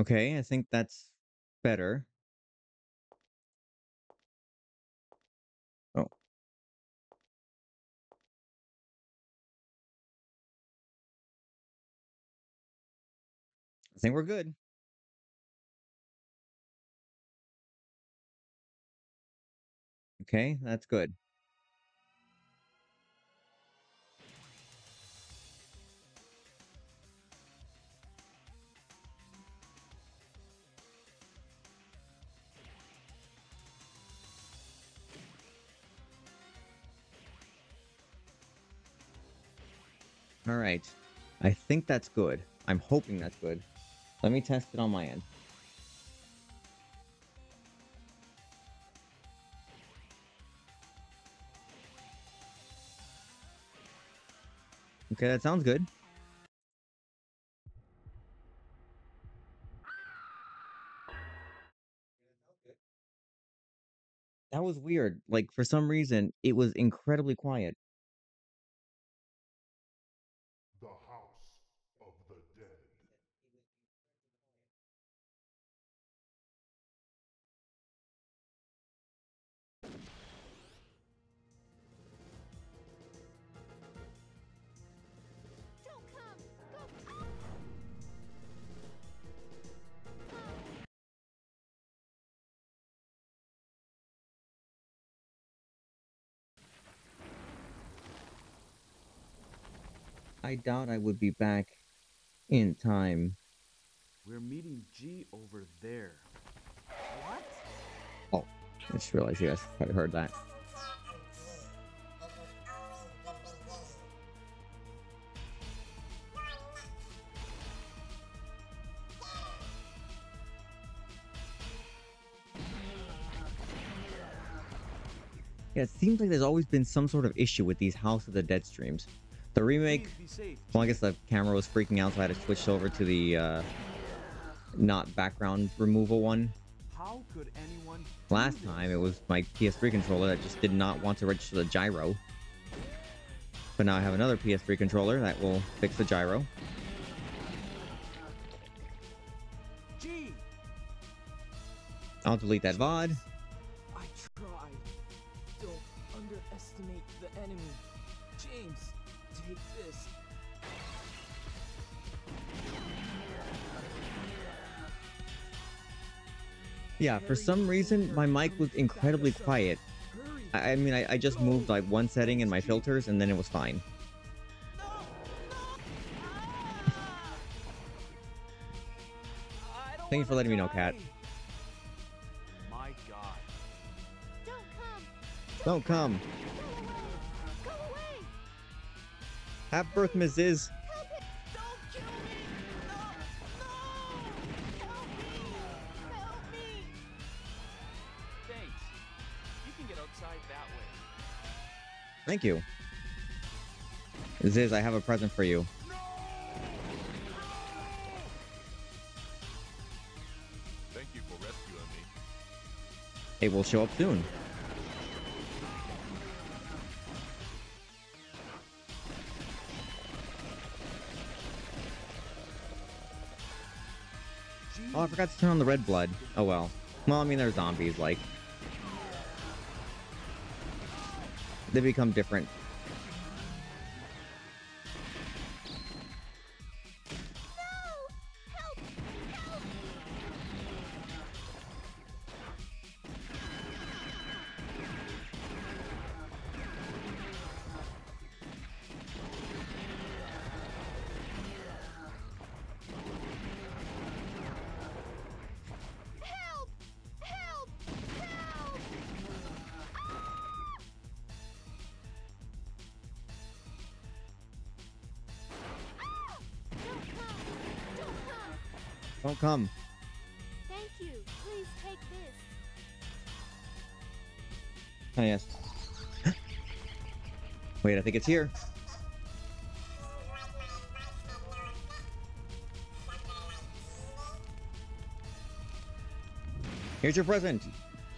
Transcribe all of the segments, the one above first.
Okay, I think that's better. Oh. I think we're good. Okay, that's good. All right. I think that's good. I'm hoping that's good. Let me test it on my end. Okay, that sounds good. That was weird. Like, for some reason, it was incredibly quiet. I doubt I would be back in time. We're meeting G over there. What? Oh, I just realized you guys probably heard that. Yeah, it seems like there's always been some sort of issue with these House of the Dead streams. The remake, well, I guess the camera was freaking out, so I had to switch over to the uh, not background removal one. Last time, it was my PS3 controller that just did not want to register the gyro. But now I have another PS3 controller that will fix the gyro. I'll delete that VOD. Yeah, for some reason, my mic was incredibly quiet. I, I mean, I, I just moved like one setting in my filters and then it was fine. Thank you for letting me know, die. My God. Don't come! Don't come. Go away! Go away! Have birth, Mrs. Thank you. Ziz, I have a present for you. Thank you for rescuing me. It will show up soon. Oh, I forgot to turn on the red blood. Oh well. Well, I mean, they're zombies, like. They become different. I think it's here. Here's your present.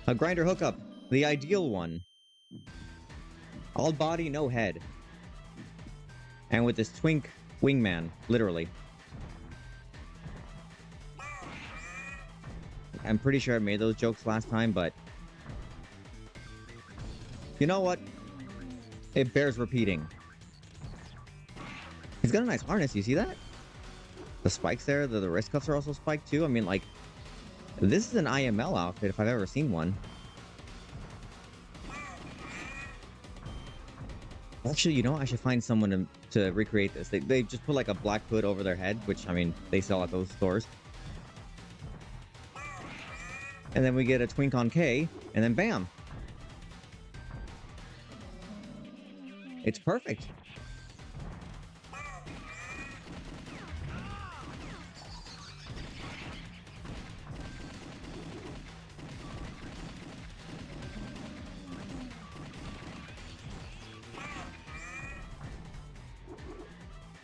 A Grindr hookup. The ideal one. All body, no head. And with this twink wingman, literally. I'm pretty sure I made those jokes last time, but you know what? It bears repeating. He's got a nice harness. You see that? The spikes there, the, the wrist cuffs are also spiked too. I mean, like, this is an IML outfit if I've ever seen one. Actually, you know, I should find someone to, to recreate this. They, they just put like a black hood over their head, which, I mean, they sell at those stores. And then we get a twink on K, and then bam. It's perfect.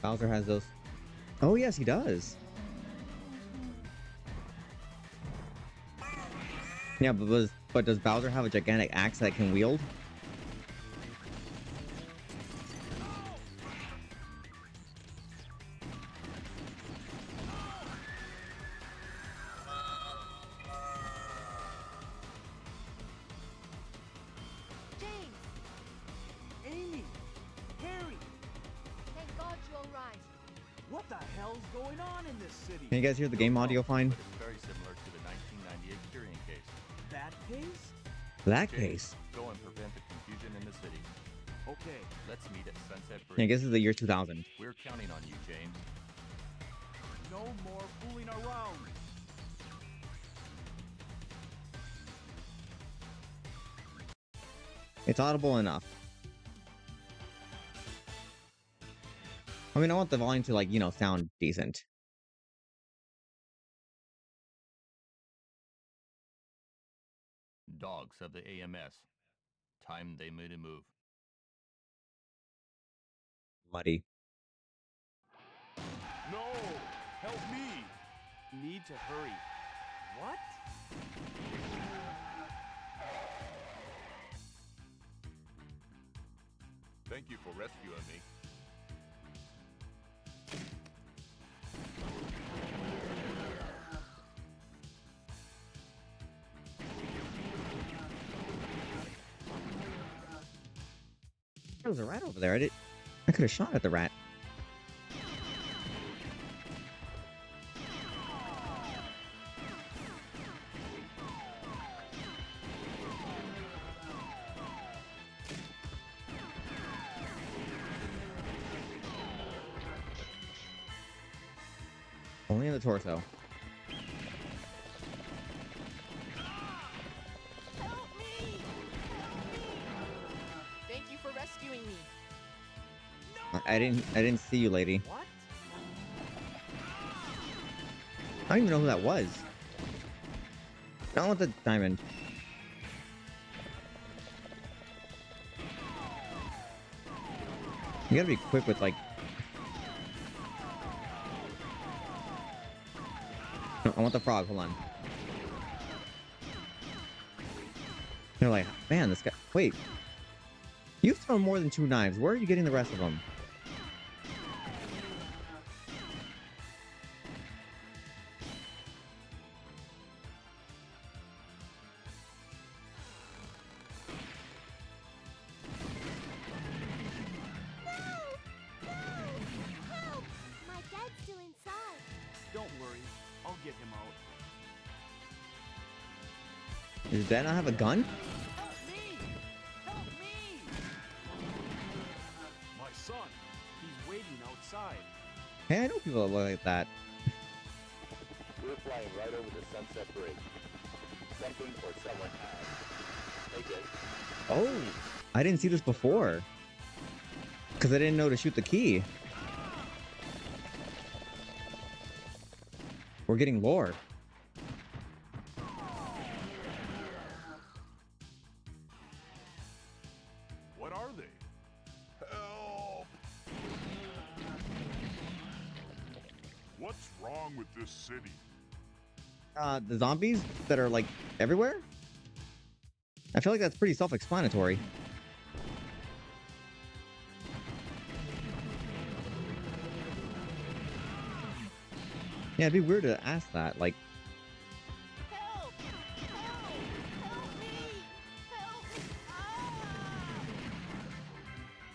Bowser has those. Oh yes, he does. Yeah, but but does Bowser have a gigantic axe that can wield? Can you guys hear the game audio fine? It's very similar to the 1998 Curien case. That case? That case. Go and prevent the confusion in the city. Okay. Let's meet at Sunset Bridge. Yeah, I guess it's the year 2000. We're counting on you, James. No more fooling around. It's audible enough. I mean, I want the volume to like, you know, sound decent. Dogs of the AMS. Time they made a move. Muddy. No! Help me! Need to hurry. What? Thank you for rescuing me. There was a rat over there. I did. I could have shot at the rat. I- didn't. I didn't see you, lady. What? I don't even know who that was. I want the diamond. You gotta be quick with like. I want the frog. Hold on. They're like, man, this guy. Wait. You've thrown more than two knives. Where are you getting the rest of them? Does Dad not have a gun? Help me! Help me! My son. He's waiting outside. Hey, I know people that look like that. We're flying right over the Sunset Bridge. Something or someone has. Take it. Oh, I didn't see this before. Because I didn't know to shoot the key. We're getting lore. the zombies that are like everywhere? I feel like that's pretty self-explanatory. Yeah, it'd be weird to ask that, like...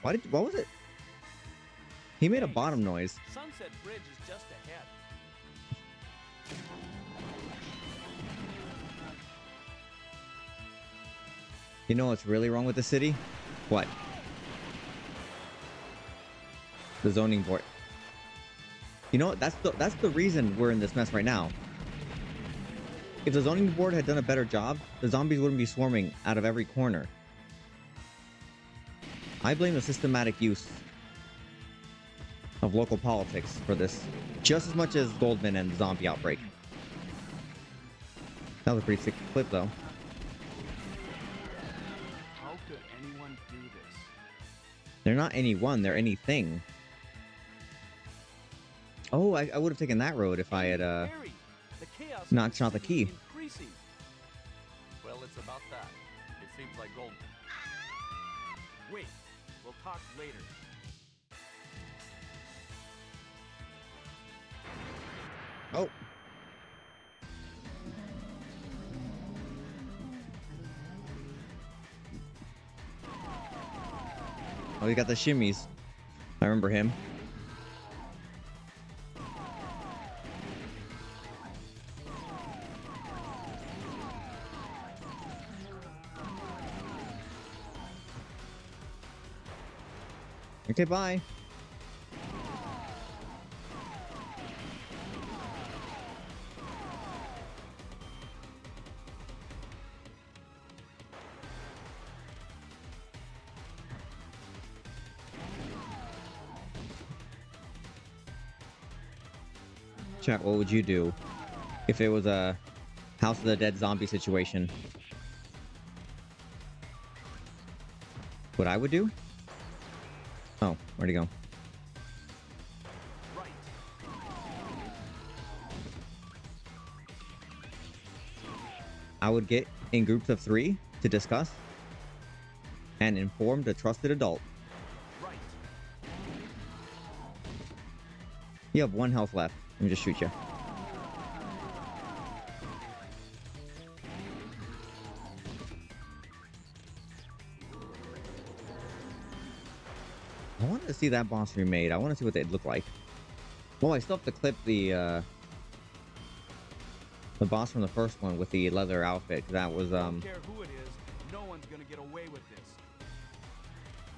Why did- what was it? He made a bottom noise. Sunset Bridge is just ahead. You know what's really wrong with the city? What? The zoning board. You know what? That's the that's the reason we're in this mess right now. If the zoning board had done a better job, the zombies wouldn't be swarming out of every corner. I blame the systematic use of local politics for this, just as much as Goldman and the zombie outbreak. That was a pretty sick clip, though. They're not any one, they're anything. Oh, I, I would have taken that road if I had, uh... Harry, the chaos not the shot the key. Increasing. Well, it's about that. It seems like Goldman. Wait, we'll talk later. Oh! Oh, he got the shimmies. I remember him. Okay, bye. What would you do if it was a House of the Dead zombie situation? What I would do? Oh, where'd he go? I would get in groups of three to discuss and inform the trusted adult. You have one health left. Let me just shoot you. I wanted to see that boss remade. I want to see what they'd look like. Oh, I still have to clip the uh, the boss from the first one with the leather outfit. That was um. Don't care who it is, no one's gonna get away with this.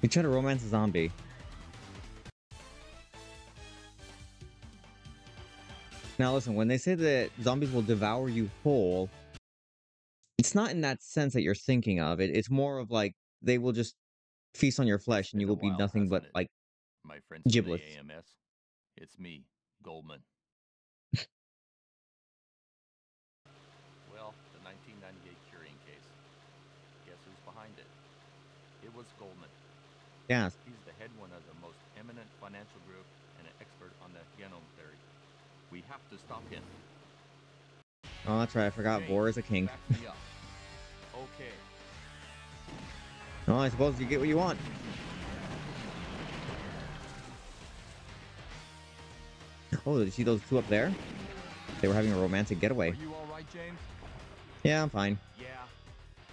You try to romance a zombie. Now listen, when they say that zombies will devour you whole, it's not in that sense that you're thinking of. It, it's more of like they will just feast on your flesh and you will be while, nothing but it? like My friends Giblets. AMS. It's me, Goldman. well, the 1998 Curien case. Guess who's behind it? It was Goldman. yeah. He's the head one of the most eminent financial group and an expert on the genome. We have to stop him. Oh, that's right. I forgot James, Boar is a king. back me up. Okay. Oh, I suppose you get what you want. Oh, did you see those two up there? They were having a romantic getaway. Are you all right, James? Yeah, I'm fine. Yeah,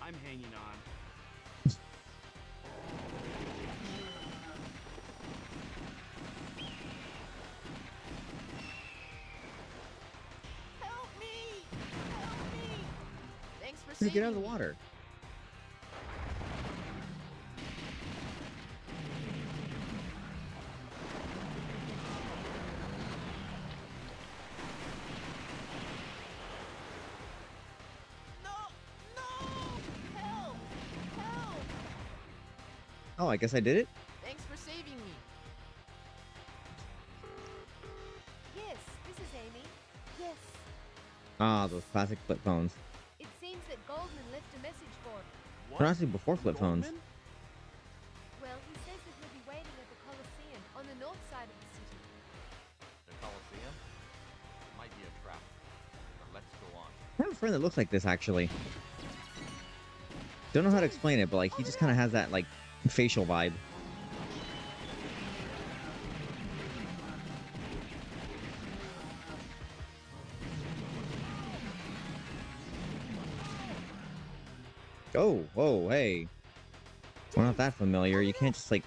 I'm hanging on. Dude, get out of the water. No! No! Help! Help! Oh, I guess I did it? Thanks for saving me. Yes, this is Amy. Yes, Ah, those classic flip phones. They're actually before flip phones. Well, he says that he'll be waiting at the Coliseum on the north side of the city. The Coliseum? Might be a trap. But let's go on. I have a friend that looks like this actually. Don't know how to explain it, but like he just kind of has that like facial vibe. Oh, whoa, hey. We're not that familiar. You can't just like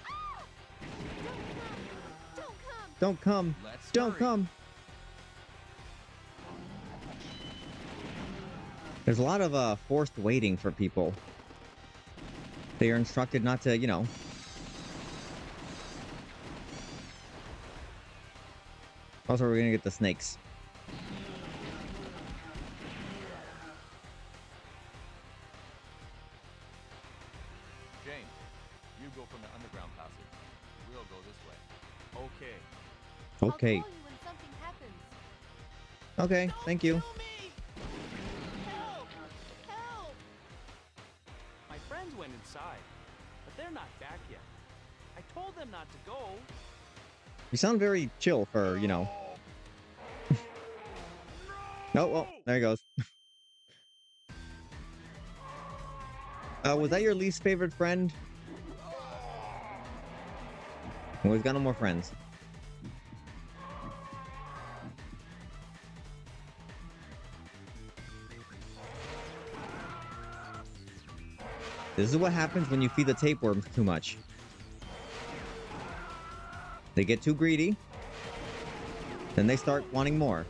Don't come. Don't hurry. come. There's a lot of uh, forced waiting for people. They are instructed not to, you know. Also, we're gonna get the snakes. Okay. I'll call you when something happens. Okay. Don't Thank you. Help! Help! My friends went inside, but they're not back yet. I told them not to go. You sound very chill for, you know. No, well, there he goes. uh, was that your least favorite friend? Well, he's got no more friends. This is what happens when you feed the tapeworms too much. They get too greedy. Then they start wanting more.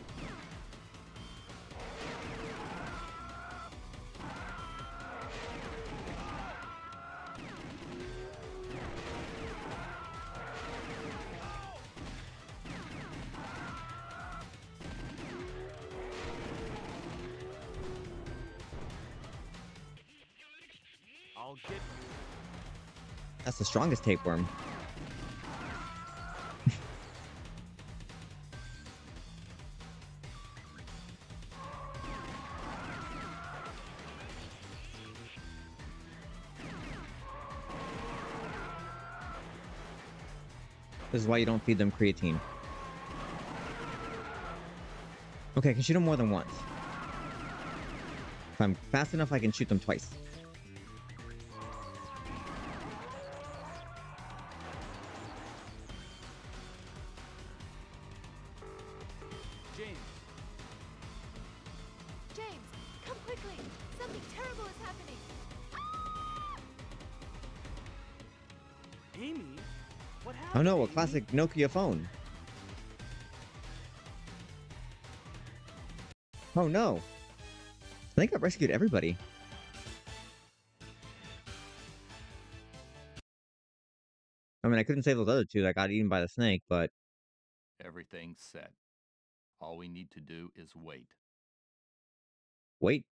Strongest tapeworm. This is why you don't feed them creatine. Okay, I can shoot them more than once. If I'm fast enough, I can shoot them twice. Classic Nokia phone. Oh no. I think I rescued everybody. I mean, I couldn't save those other two that got eaten by the snake, but Everything's set. All we need to do is wait. wait.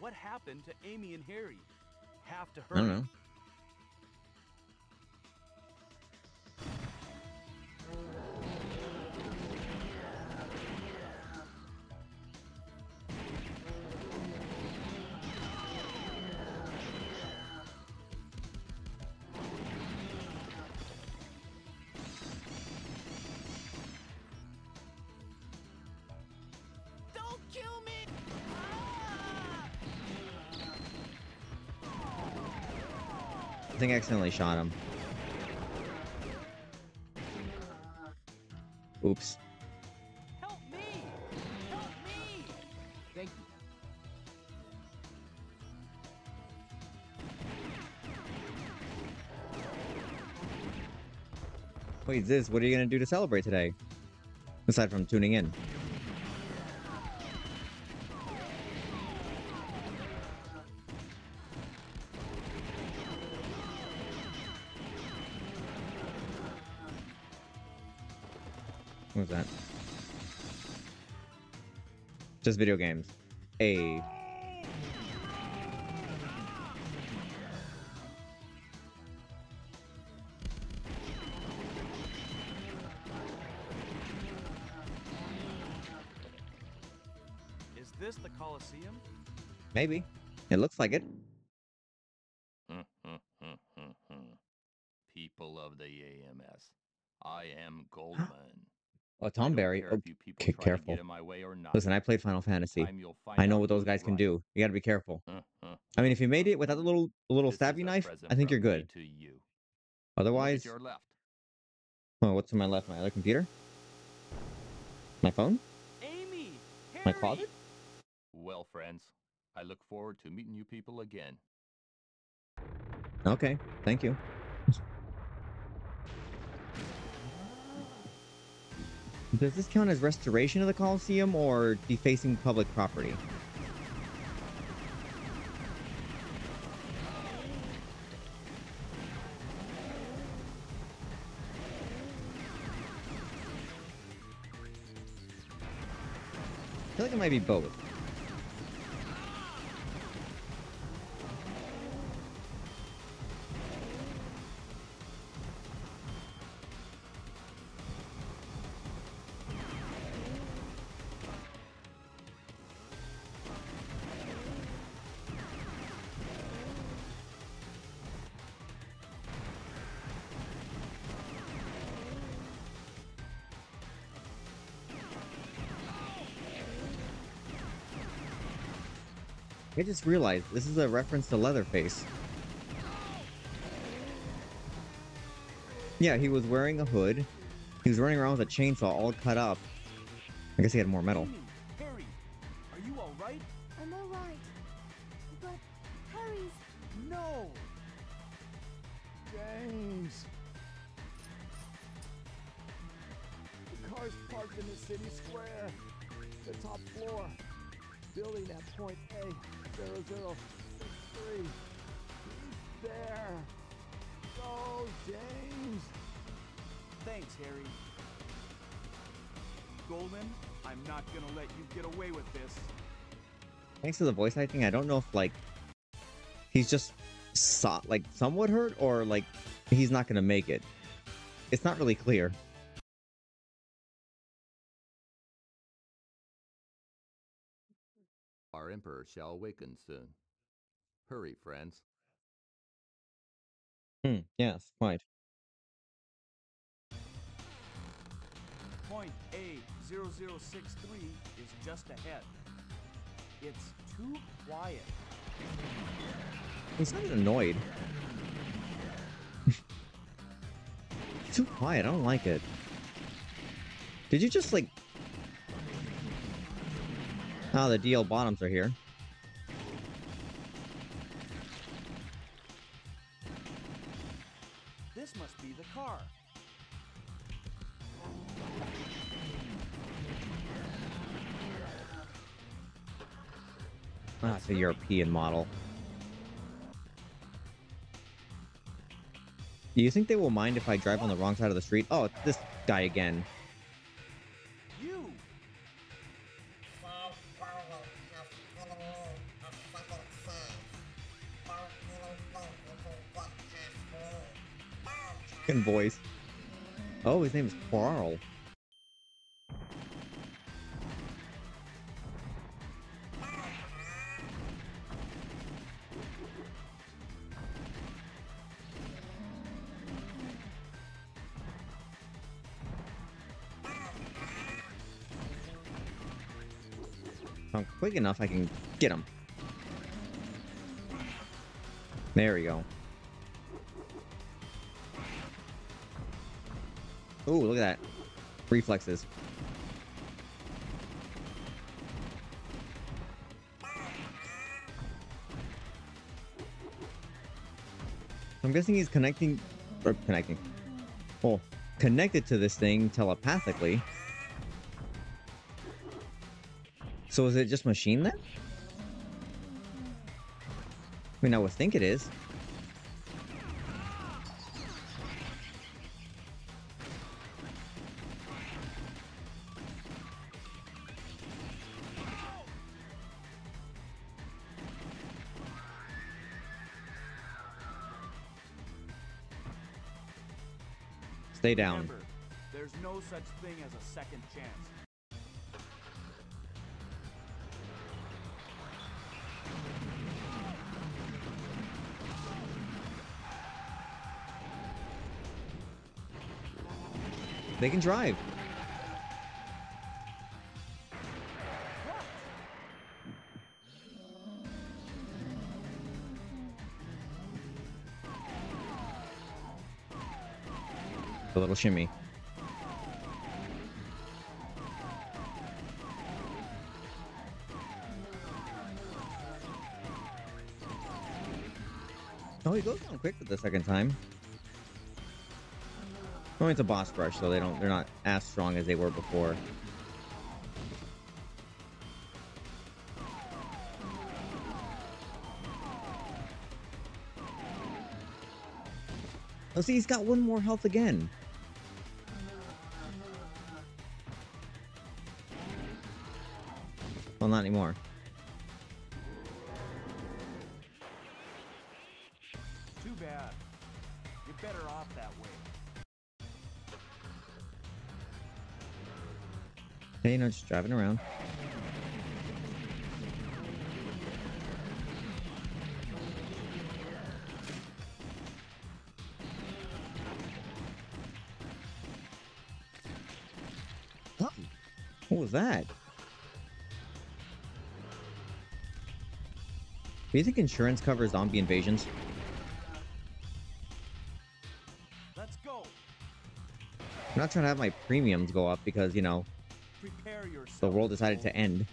What happened to Amy and Harry? Have to I don't know. I think I accidentally shot him. Oops. Help me! Help me! Thank you. Wait, Ziz, what are you gonna do to celebrate today? Aside from tuning in. Just video games. A. Is this the Colosseum? Maybe. It looks like it. People of the AMS, I am Goldman. Oh, Tom I don't Berry. care Oh, if people okay, careful. in my way or not. listen, I played Final Fantasy. Time you'll find I know what those guys can do. You gotta be careful. Uh-huh. I mean, if you made it without the little the little stabby knife, I think you're good. To you. Otherwise, your left. oh, what's to my left? My other computer? My phone? Amy! My closet? Well, friends, I look forward to meeting you people again. Okay, thank you. Does this count as restoration of the Coliseum or defacing public property? I feel like it might be both. Just realized this is a reference to Leatherface. Yeah, he was wearing a hood. He was running around with a chainsaw all cut up. I guess he had more metal. Harry, are you all right? I'm alright. But Harry's. No. James. The car's parked in the city square. The top floor. Building at point A, 0063. He's there. Go, James. Thanks, Harry. Goldman, I'm not gonna let you get away with this. Thanks to the voice acting, I don't know if like he's just so, like somewhat hurt or like he's not gonna make it. It's not really clear. Our Emperor shall awaken soon. Hurry, friends. Hmm, yes, quite. Point A 0063 is just ahead. It's too quiet. He sounded annoyed. Too quiet. I don't like it. Did you just like? Oh, the DL bottoms are here. This must be the car. Ah, it's a European model. Do you think they will mind if I drive on the wrong side of the street? Oh, it's this guy again. Fucking voice. Oh, his name is Kuarl. I'm quick enough, I can get him. There we go. Oh, look at that. Reflexes. I'm guessing he's connecting or connecting. Well, connected to this thing telepathically. So is it just machine then? I mean, I would think it is. Stay down. Remember, there's no such thing as a second chance. They can drive. A little shimmy. Oh, he goes down quick the second time. Oh, it's a boss rush, so they don't they're not as strong as they were before. Oh, see, he's got one more health again. Well, not anymore. Too bad. You're better off that way. Hey, you know, just driving around. Do you think insurance covers zombie invasions? Let's go. I'm not trying to have my premiums go up because, you know, yourself. the world decided to end.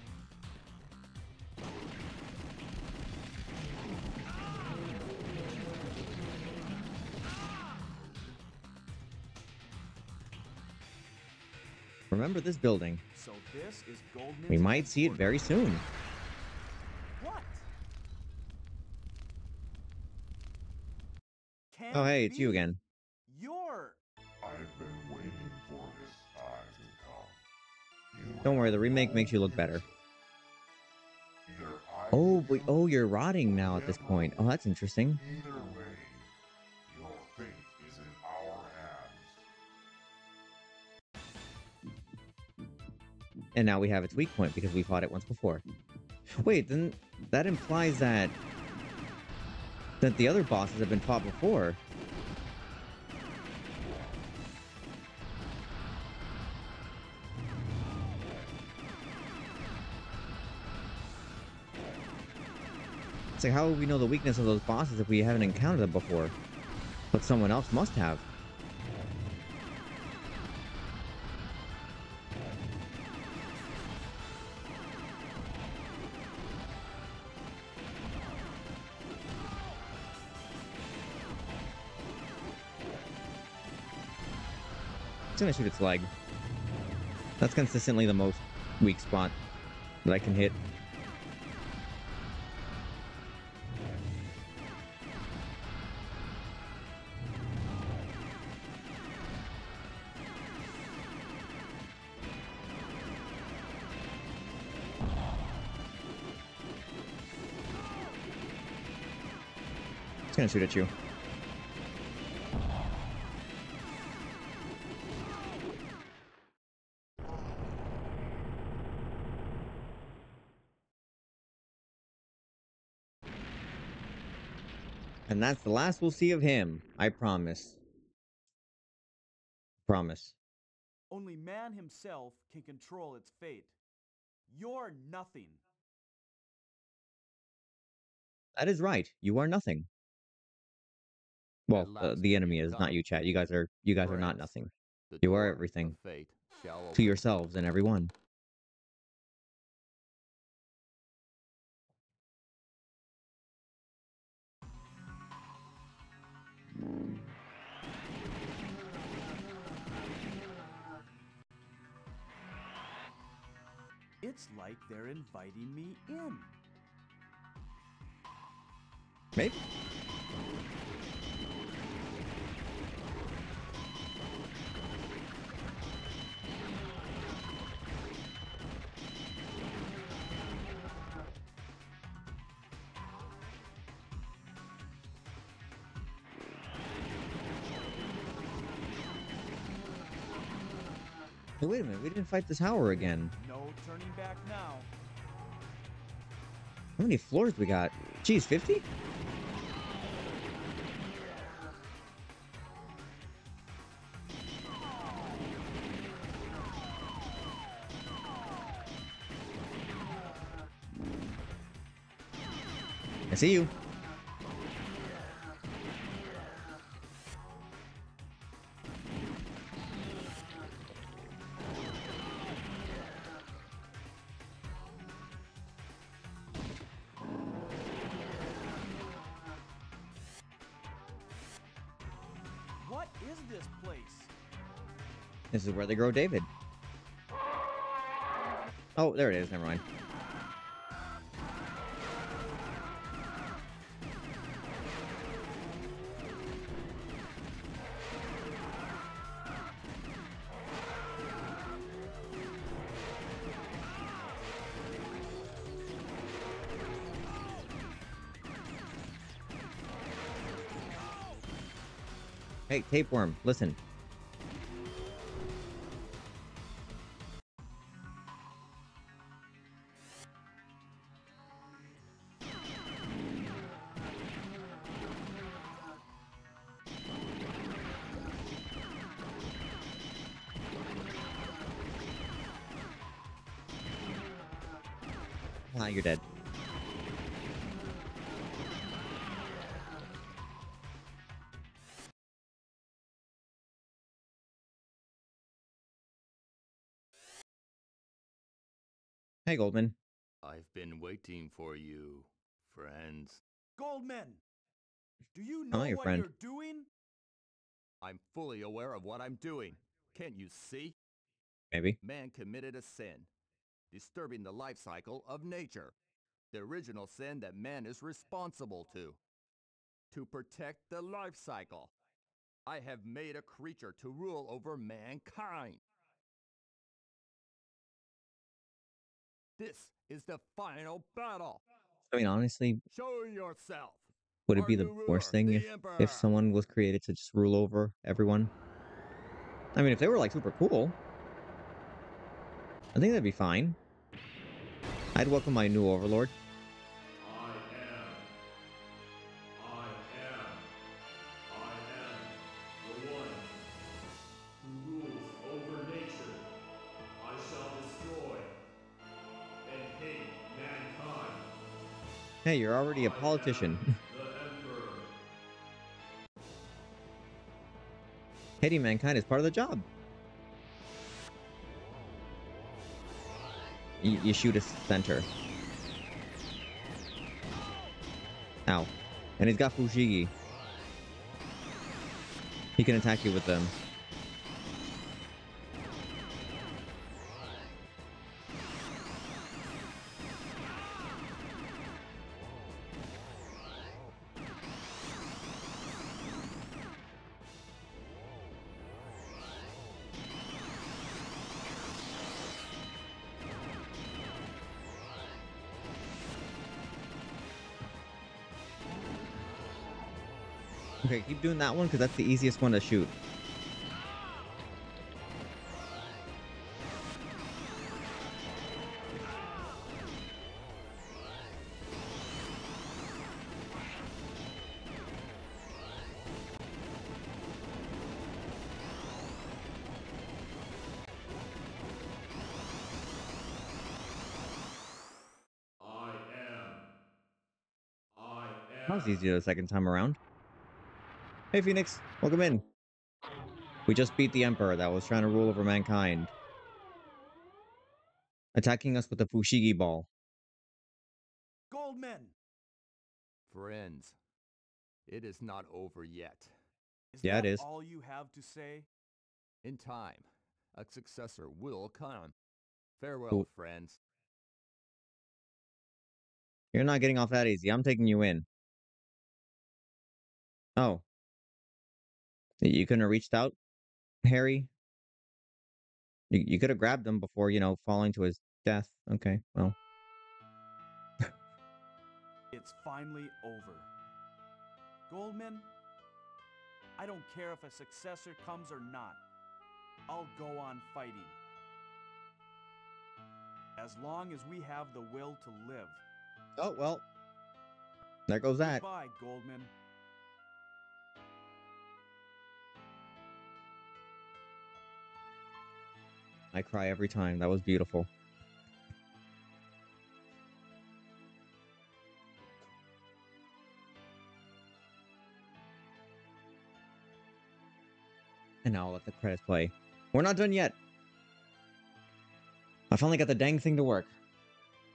Remember this building. So this is We might see it very soon. What? Can't Oh, hey, it's you again. You're. I've been waiting for this time to come. You Don't worry, the remake makes you look better. Oh, but oh, you're rotting now at this point. Oh, that's interesting. Either way, your fate is in our hands. And now we have its weak point because we fought it once before. Wait, then that implies that that the other bosses have been fought before. Like how would we know the weakness of those bosses if we haven't encountered them before? But someone else must have. It's gonna shoot its leg. That's consistently the most weak spot that I can hit. Gonna shoot at you. And that's the last we'll see of him. I promise. Promise. Only man himself can control its fate. You're nothing. That is right. You are nothing. Well, uh, the enemy is not you, chat. You guys are you guys are not nothing You are everything. Fate to yourselves and everyone. It's like they're inviting me in. Maybe. Hey, wait a minute. We didn't fight this tower again. No turning back now. How many floors we got? Geez, 50? I see you. This is where they grow David. Oh, there it is. Never mind. Hey, tapeworm, listen. Hey, Goldman. I've been waiting for you, friends. Goldman! Do you know not your what friend. you're doing? I'm fully aware of what I'm doing. Can't you see? Maybe. Man committed a sin, disturbing the life cycle of nature. The original sin that man is responsible to. To protect the life cycle. I have made a creature to rule over mankind. This is the final battle. I mean, honestly, Show yourself. would it be the worst thing if, if someone was created to just rule over everyone? I mean, if they were like super cool, I think that'd be fine. I'd welcome my new overlord. Hey, you're already a politician. Hating mankind is part of the job. You, you shoot a center. Ow. And he's got Fushigi. He can attack you with them. Doing that one because that's the easiest one to shoot. That was easier the second time around. Hey, Phoenix. Welcome in. We just beat the Emperor that was trying to rule over mankind. Attacking us with the Fushigi ball. Goldman! Friends, it is not over yet. Is Yeah, it that is. all you have to say? In time, a successor will come. Farewell, Cool. friends. You're not getting off that easy. I'm taking you in. Oh. You couldn't have reached out, Harry? You, you could have grabbed him before, you know, falling to his death. Okay, well. It's finally over. Goldman, I don't care if a successor comes or not. I'll go on fighting. As long as we have the will to live. Oh, well. There goes that. Goodbye, Goldman. I cry every time. That was beautiful. And now I'll let the credits play. We're not done yet. I finally got the dang thing to work.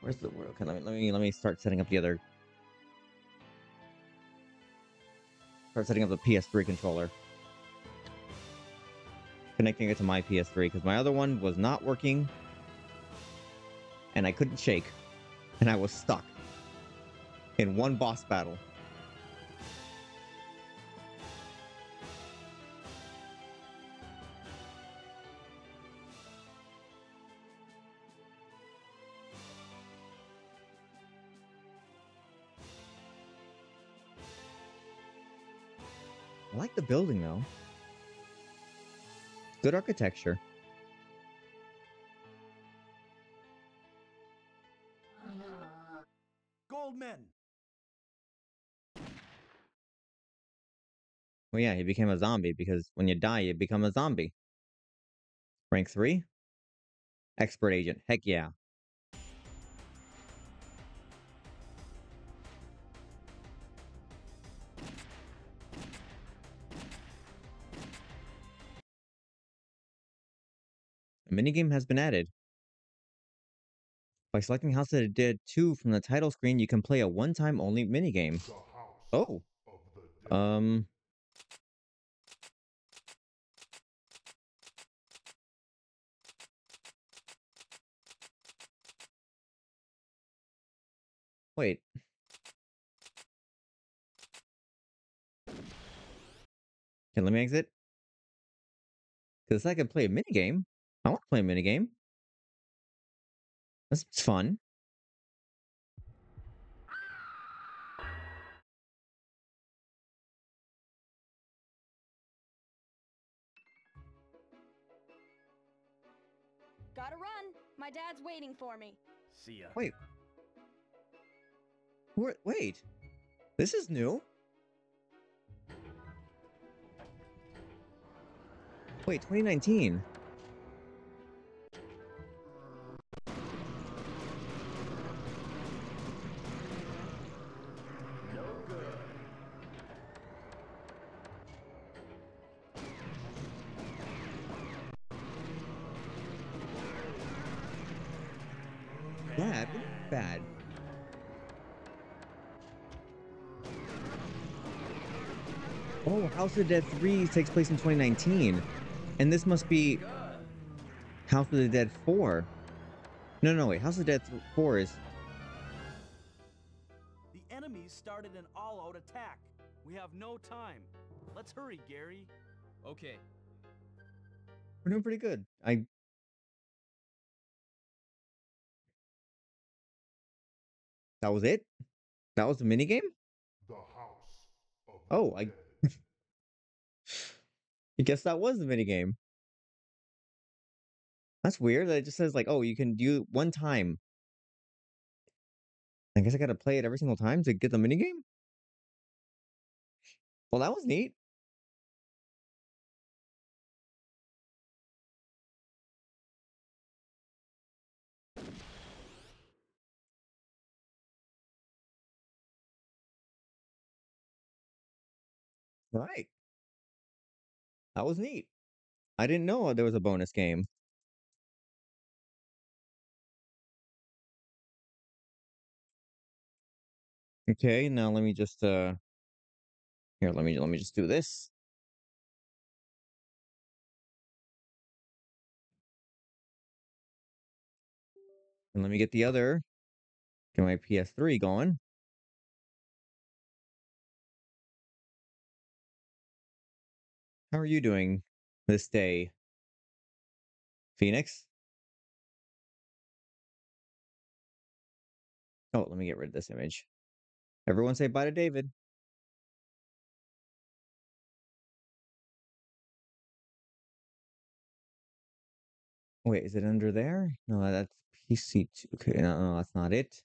Where's the world? Okay, let me let me let me start setting up the other. Start setting up the PS3 controller. Connecting it to my PS3 because my other one was not working and I couldn't shake and I was stuck in one boss battle. I like the building though. Good architecture. Goldman! Well, yeah, he became a zombie because when you die, you become a zombie. Rank 3? Expert agent. Heck yeah. A minigame has been added. By selecting House of the Dead 2 from the title screen, you can play a one-time only minigame. Oh, of the dead. um... Wait. Okay, let me exit. Because I can play a minigame. I want to play a minigame. This is fun. Gotta run. My dad's waiting for me. See ya. Wait. Wait, wait. This is new. Wait, 2019. House of the Dead 3 takes place in 2019. And this must be House of the Dead 4. No, no, wait. House of the Dead 4 is. The enemies started an all-out attack. We have no time. Let's hurry, Gary. Okay, We're doing pretty good. I. That was it? That was the minigame? The house of the Oh, I- dead. I guess that was the minigame. That's weird. that It just says like, oh, you can do one time. I guess I gotta play it every single time to get the minigame? Well, that was neat. Right. That was neat. I didn't know there was a bonus game. Okay, now let me just uh here, let me let me just do this. And let me get the other get my PS3 going. How are you doing this day, Phoenix? Oh, let me get rid of this image. Everyone say bye to David. Wait, is it under there? No, that's PC2. Okay, no, no, that's not it.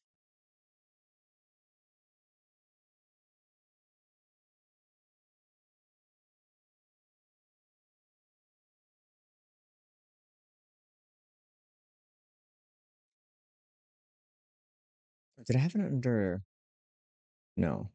Did I have it under? No.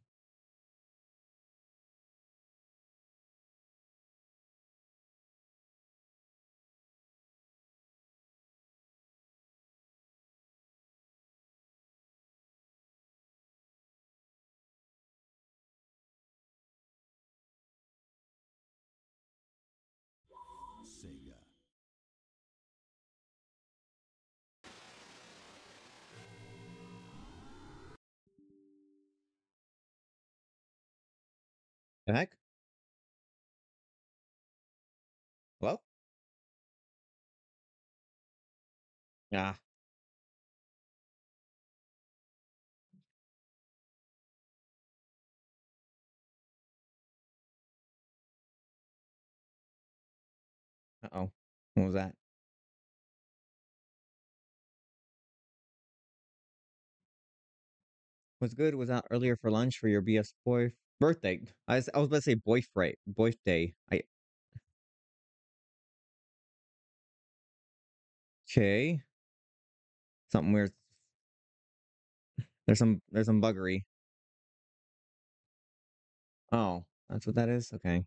Heck? Hello? Ah. Uh-oh. What was that? What's good was out earlier for lunch for your BS boy birthday. I was, I was about to say boyfriend, birthday. I okay. Something weird. There's some there's some buggery. Oh, that's what that is. Okay.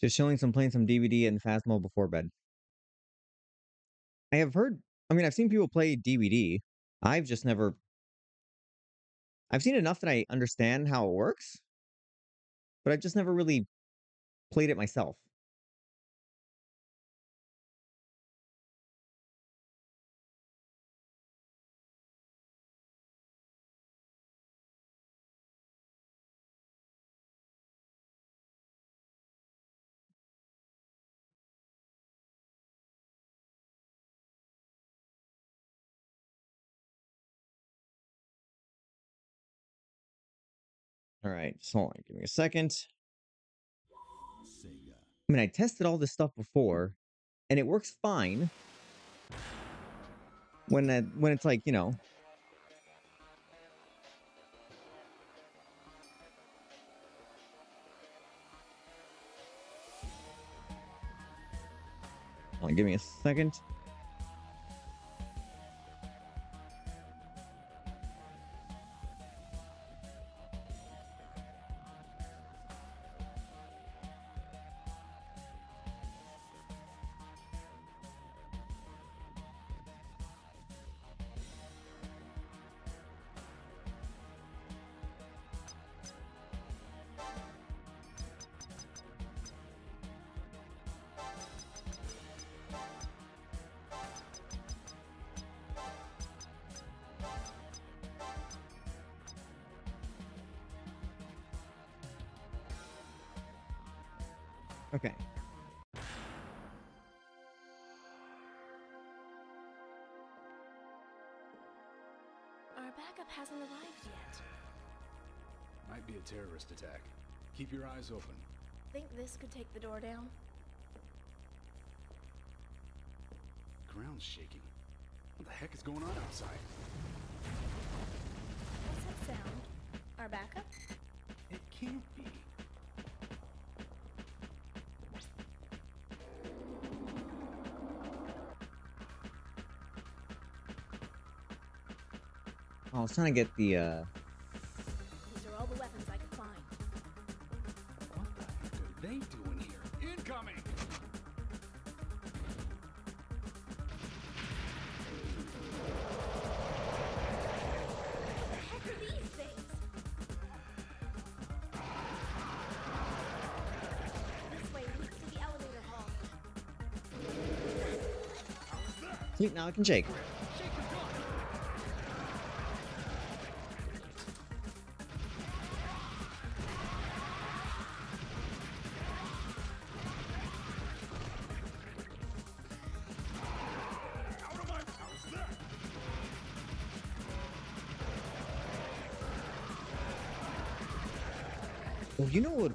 Just showing some playing some DBD and Phasmo before bed. I have heard. I mean, I've seen people play DBD. I've just never. I've seen enough that I understand how it works, but I've just never really played it myself. All right, just hold on. Give me a second. I mean, I tested all this stuff before, and it works fine. When that when it's like you know. Hold on, give me a second. Eyes open. Think this could take the door down? Ground's shaking. What the heck is going on outside? What's that sound? Our backup? It can't be. Oh, I was trying to get the uh Sweet, now I can shake. You know what?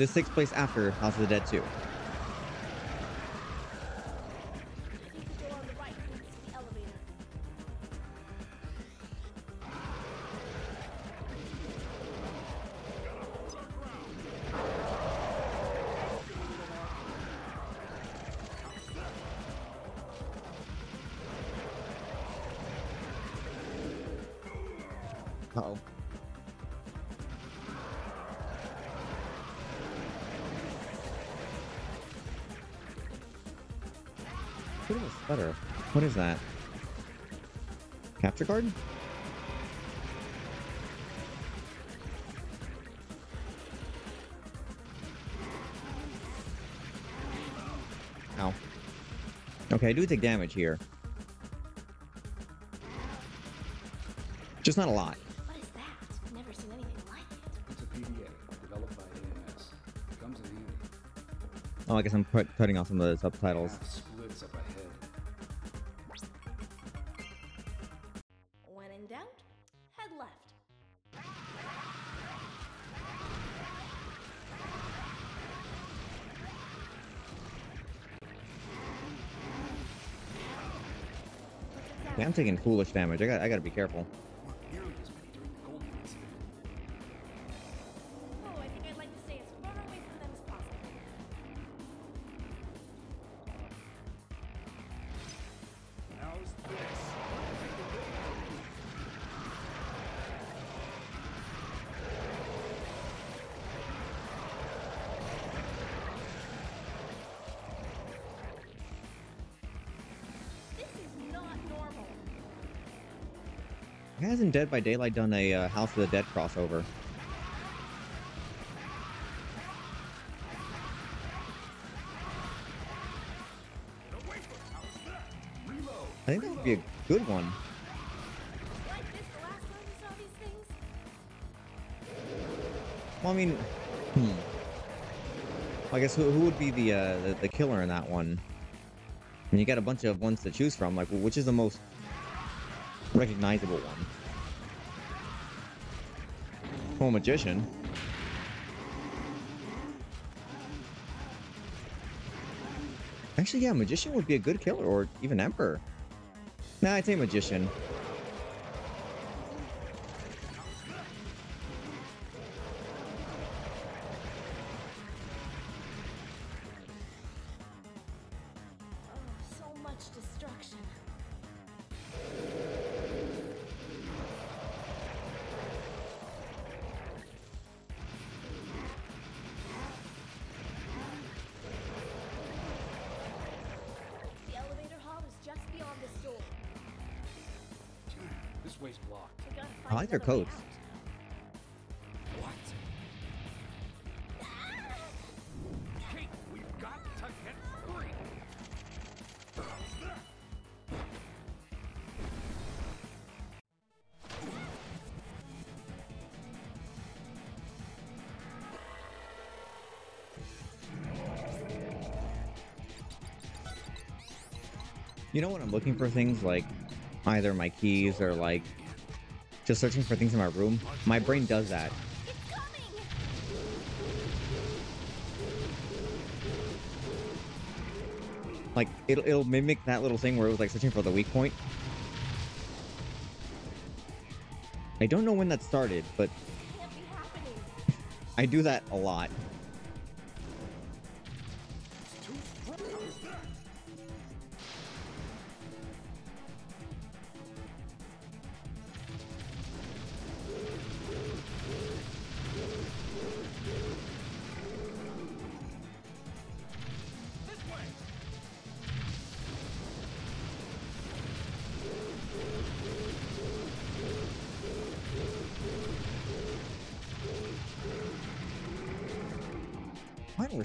This takes place after House of the Dead 2. Card? Ow. Okay, I do take damage here. Just not a lot. What is that? Never seen anything like it. It's a PDA developed by AMS. Comes in handy. Oh, I guess I'm put, cutting off some of the subtitles. I'm taking foolish damage. I got I gotta be careful. Dead by Daylight done a uh, House of the Dead crossover? I think that would be a good one. Well, I mean, hmm. I guess who, who would be the, uh, the the killer in that one? I mean, you got a bunch of ones to choose from. Like, which is the most recognizable one? Well, magician. Actually, yeah, magician would be a good killer, or even emperor. Nah, I'd say magician. Get free. You know when I'm looking for things like either my keys or like just searching for things in my room, my brain does that. Like it'll it'll mimic that little thing where it was like searching for the weak point. I don't know when that started, but. I do that a lot.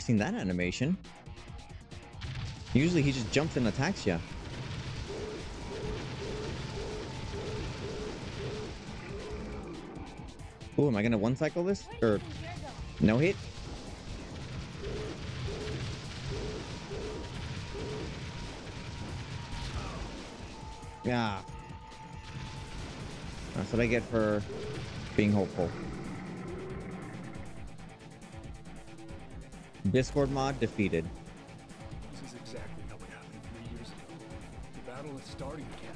Seen that animation. Usually he just jumps and attacks you. Oh, am I gonna one cycle this? Or no hit? Yeah. That's what I get for being hopeful. Discord mod defeated. This is exactly how it happened three years ago. The battle is starting again.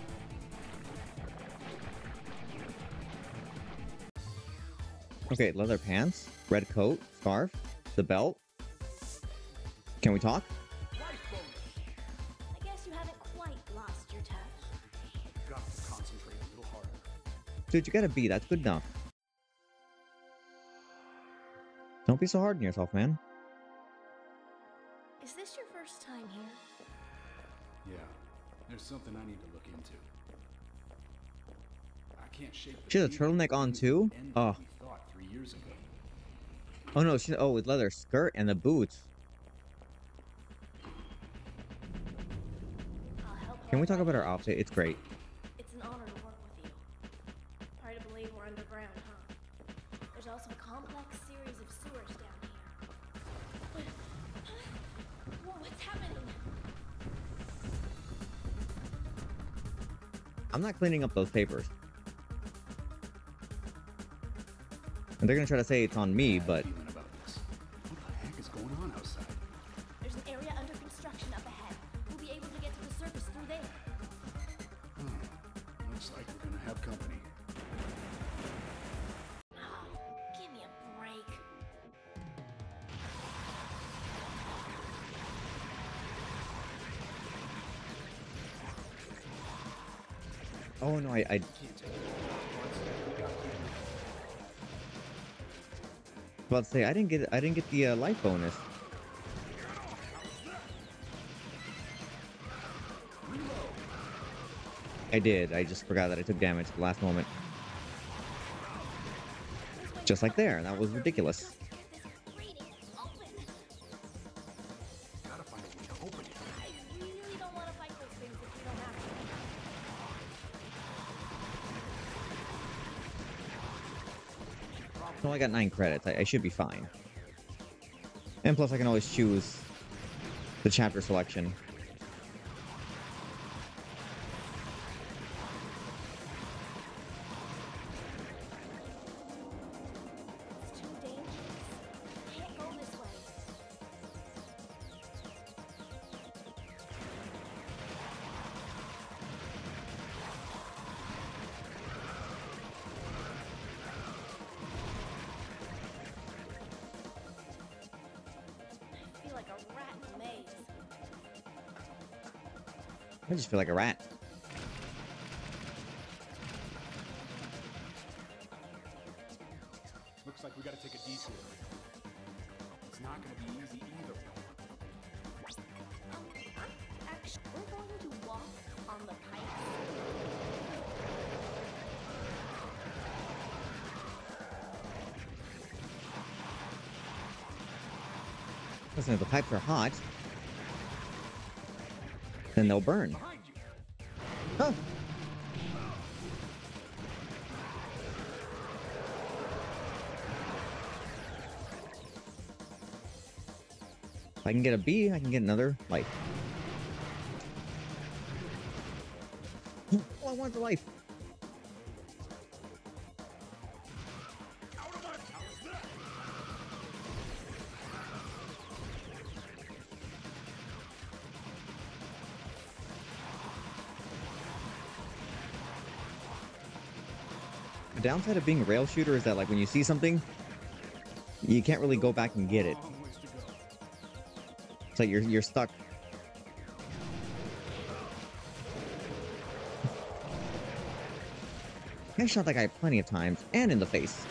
Okay, leather pants, red coat, scarf, the belt. Can we talk? I guess you haven't quite lost your touch. Got to concentrate a little harder. Dude, you got a B. That's good enough. Don't be so hard on yourself, man. Something I need to look into. I can't shake the She has a turtleneck on too? Oh. as we thought three years ago. Oh no, she oh with leather skirt and the boots. Can we talk about her find outfit? It's great. I'm not cleaning up those papers. And they're gonna try to say it's on me, but about to say I didn't get I didn't get the uh, life bonus. I did. I just forgot that I took damage at the last moment. Just like there. That was ridiculous. I got nine credits. I, I should be fine. And plus, I can always choose the chapter selection. Just feel like a rat. Looks like we gotta take a detour. It's not gonna be easy either. Um, I'm actually, we're going to walk on the pipes. Listen, if the pipes are hot, then they'll burn. Huh. If I can get a B, I can get another life. Oh, I want the life. Downside of being a rail shooter is that like when you see something, you can't really go back and get it. It's like you're you're stuck. I shot that guy plenty of times and in the face.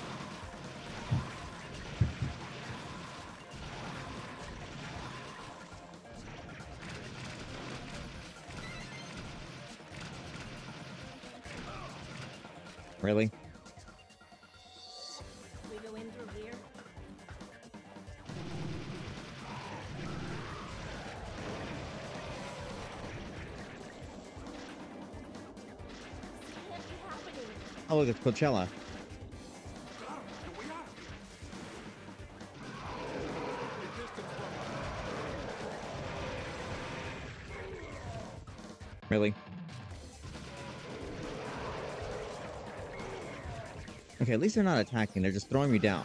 Oh look, it's Coachella. Really? Okay, at least they're not attacking, they're just throwing me down.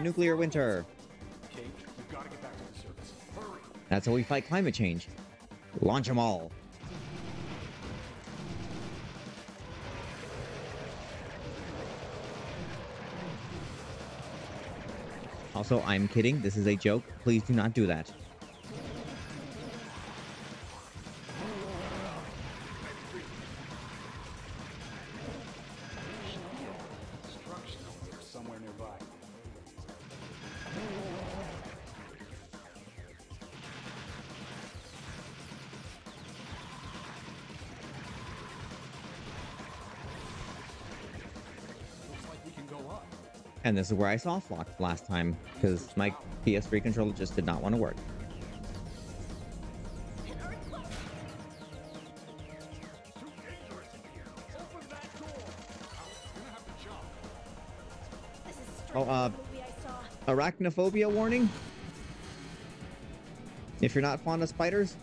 nuclear winter. That's how we fight climate change. Launch them all. Also, I'm kidding. This is a joke. Please do not do that. And this is where I soft locked last time because my PS3 controller just did not want to work. Oh, uh. Arachnophobia warning. If you're not fond of spiders,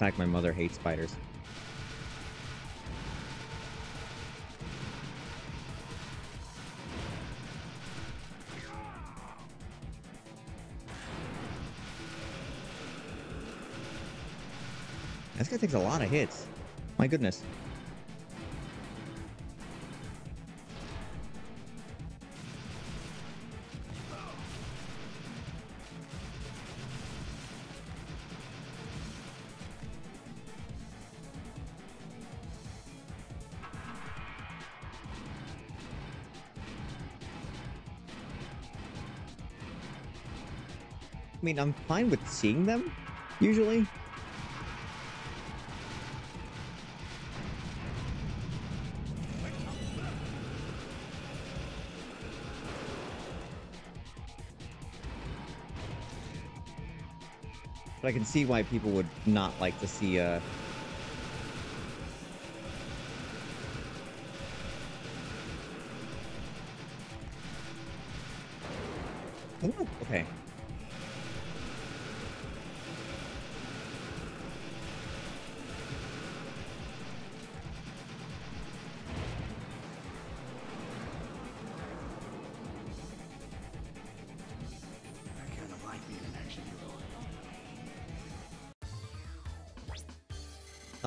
fact, my mother hates spiders. This guy takes a lot of hits. My goodness. Mean, I'm fine with seeing them, usually. But I can see why people would not like to see uh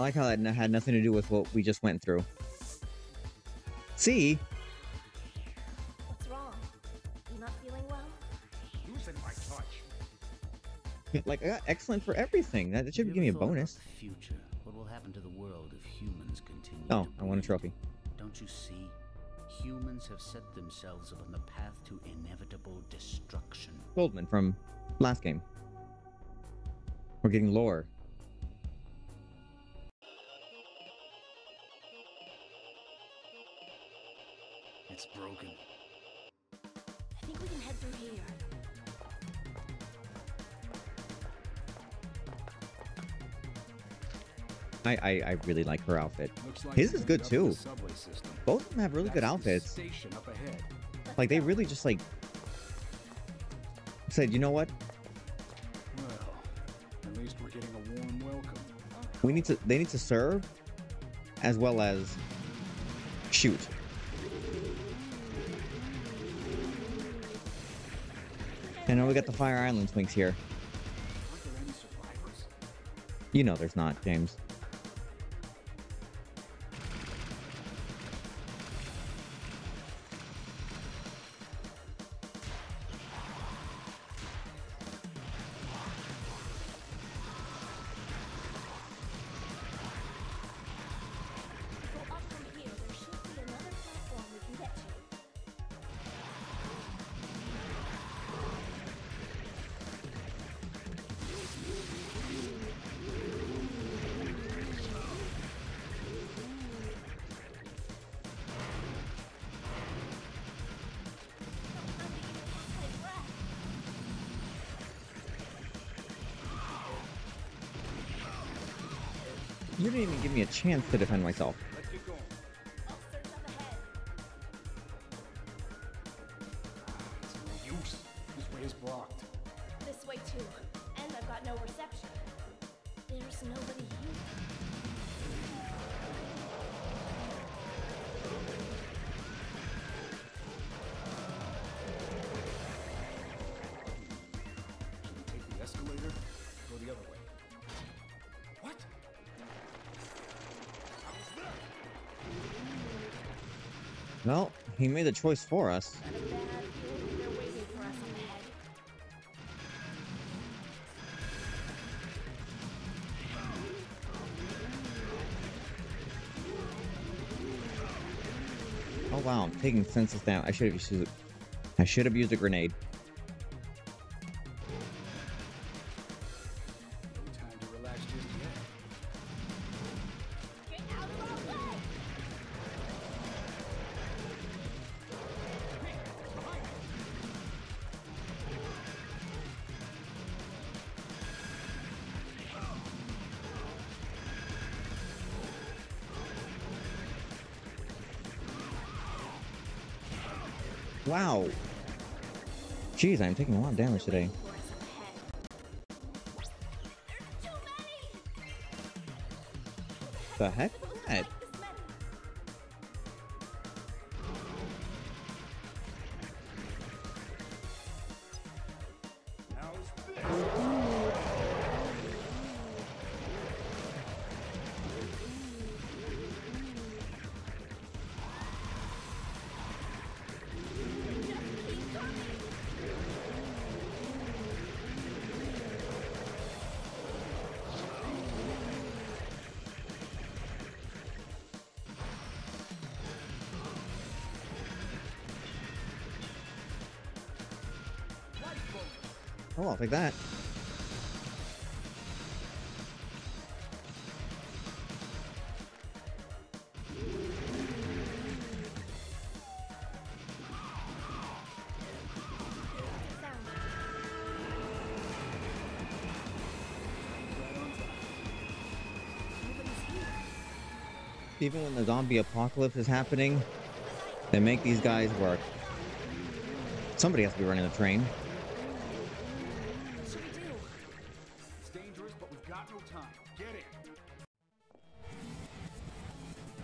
like how that n- had nothing to do with what we just went through. See? What's wrong? You not feeling well? Losing my touch. Like, I got excellent for everything. That, that should give me a ever thought about bonus. future. What will happen to the world if humans continue? Oh, to I want a trophy. Don't you see? Humans have set themselves upon the path to inevitable destruction. Goldman from last game. We're getting lore. I, I, I really like her outfit. Like His is good too. the subway system. Both of them have really good That's the outfits. Like they really just like said, you know what? Well, at least we're getting a warm welcome. We need to they need to serve as well as shoot. And now we got the Fire Island swings here. Aren't there any survivors? You know there's not, James. You didn't even give me a chance to defend myself. He made the choice for us. Oh wow, I'm taking senses down. I should have used. I should have used a grenade. I'm taking a lot of damage today. The heck? Oh, I'll that. Even when the zombie apocalypse is happening, they make these guys work. Somebody has to be running the train.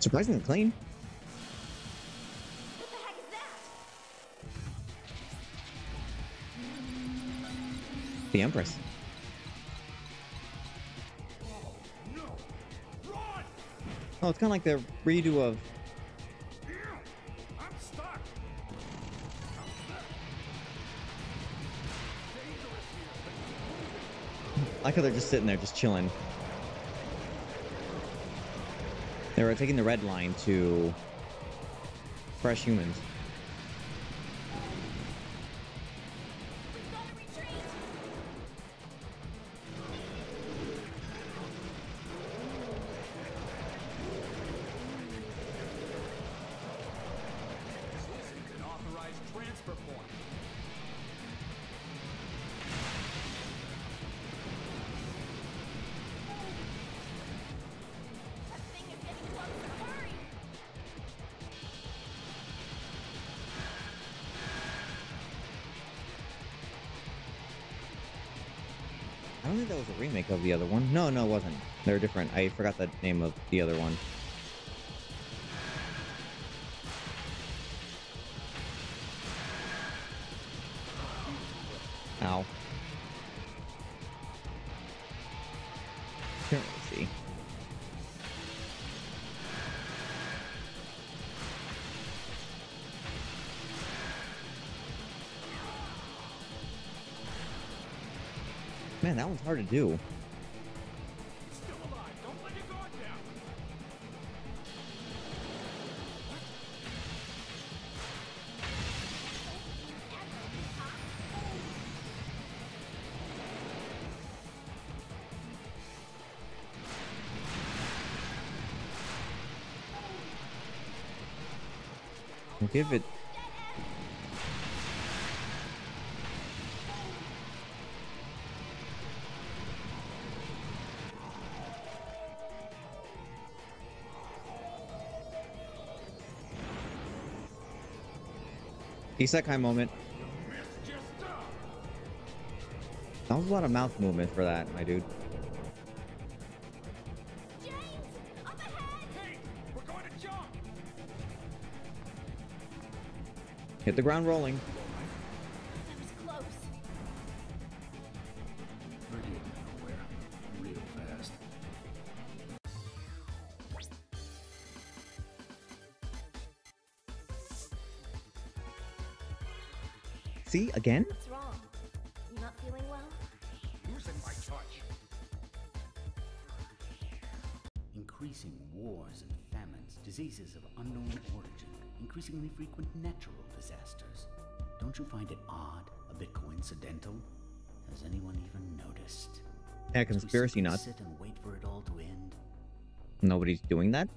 Surprisingly clean. The Empress. Oh, it's kind of like the redo of. I'm stuck. I like how they're just sitting there, just chilling. They were taking the red line to fresh humans. No, no, it wasn't. They're different. I forgot the name of the other one. Ow. Can't really see. Man, that one's hard to do. give it. Isekai moment. That was a lot of mouth movement for that, my dude. Hit the ground rolling. That was close. We're getting nowhere. Real fast. See, again? What's wrong? You not feeling well? Losing my touch. Increasing wars and famines, diseases of unknown origin, increasingly frequent natural disasters. Don't you find it odd, a bit coincidental? Has anyone even noticed? Yeah, As we conspiracy simply nuts. Sit and wait for it all to end. Nobody's doing that.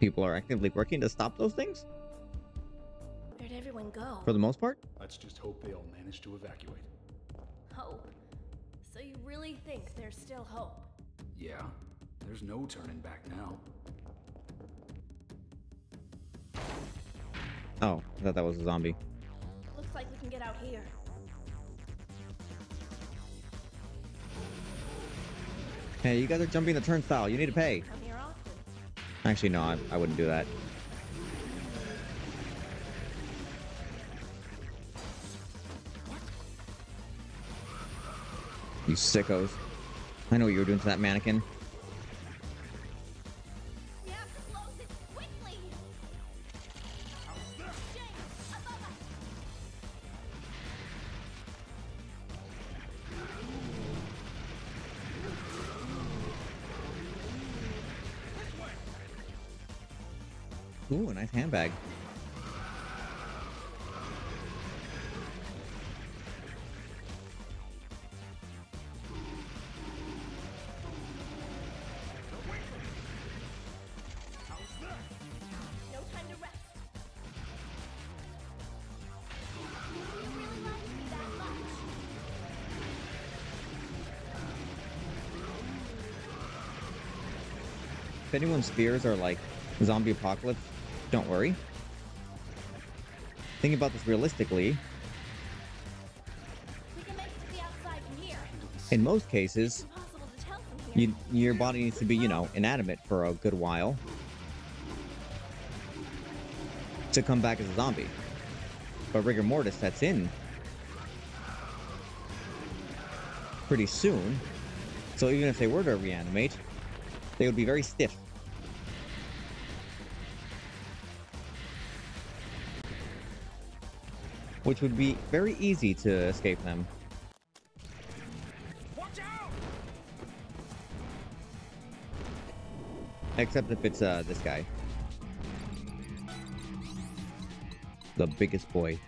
People are actively working to stop those things, Where'd everyone go? for the most part. Let's just hope they all manage to evacuate. Hope. So you really think there's still hope? Yeah, there's no turning back now. Oh, I thought that was a zombie. Looks like we can get out here. Hey, you guys are jumping the turnstile. You need to pay. Come here often. Actually, no, I, I wouldn't do that. You sickos. I know what you were doing to that mannequin. That much? If anyone's fears are like zombie apocalypse, don't worry. Think about this realistically. We can make it to the outside from here. In most cases, Impossible to tell from here. you, your body needs to be, you know, inanimate for a good while to come back as a zombie. But rigor mortis sets in pretty soon. So even if they were to reanimate, they would be very stiff. Which would be very easy to escape them. Except if it's uh this guy. The biggest boy.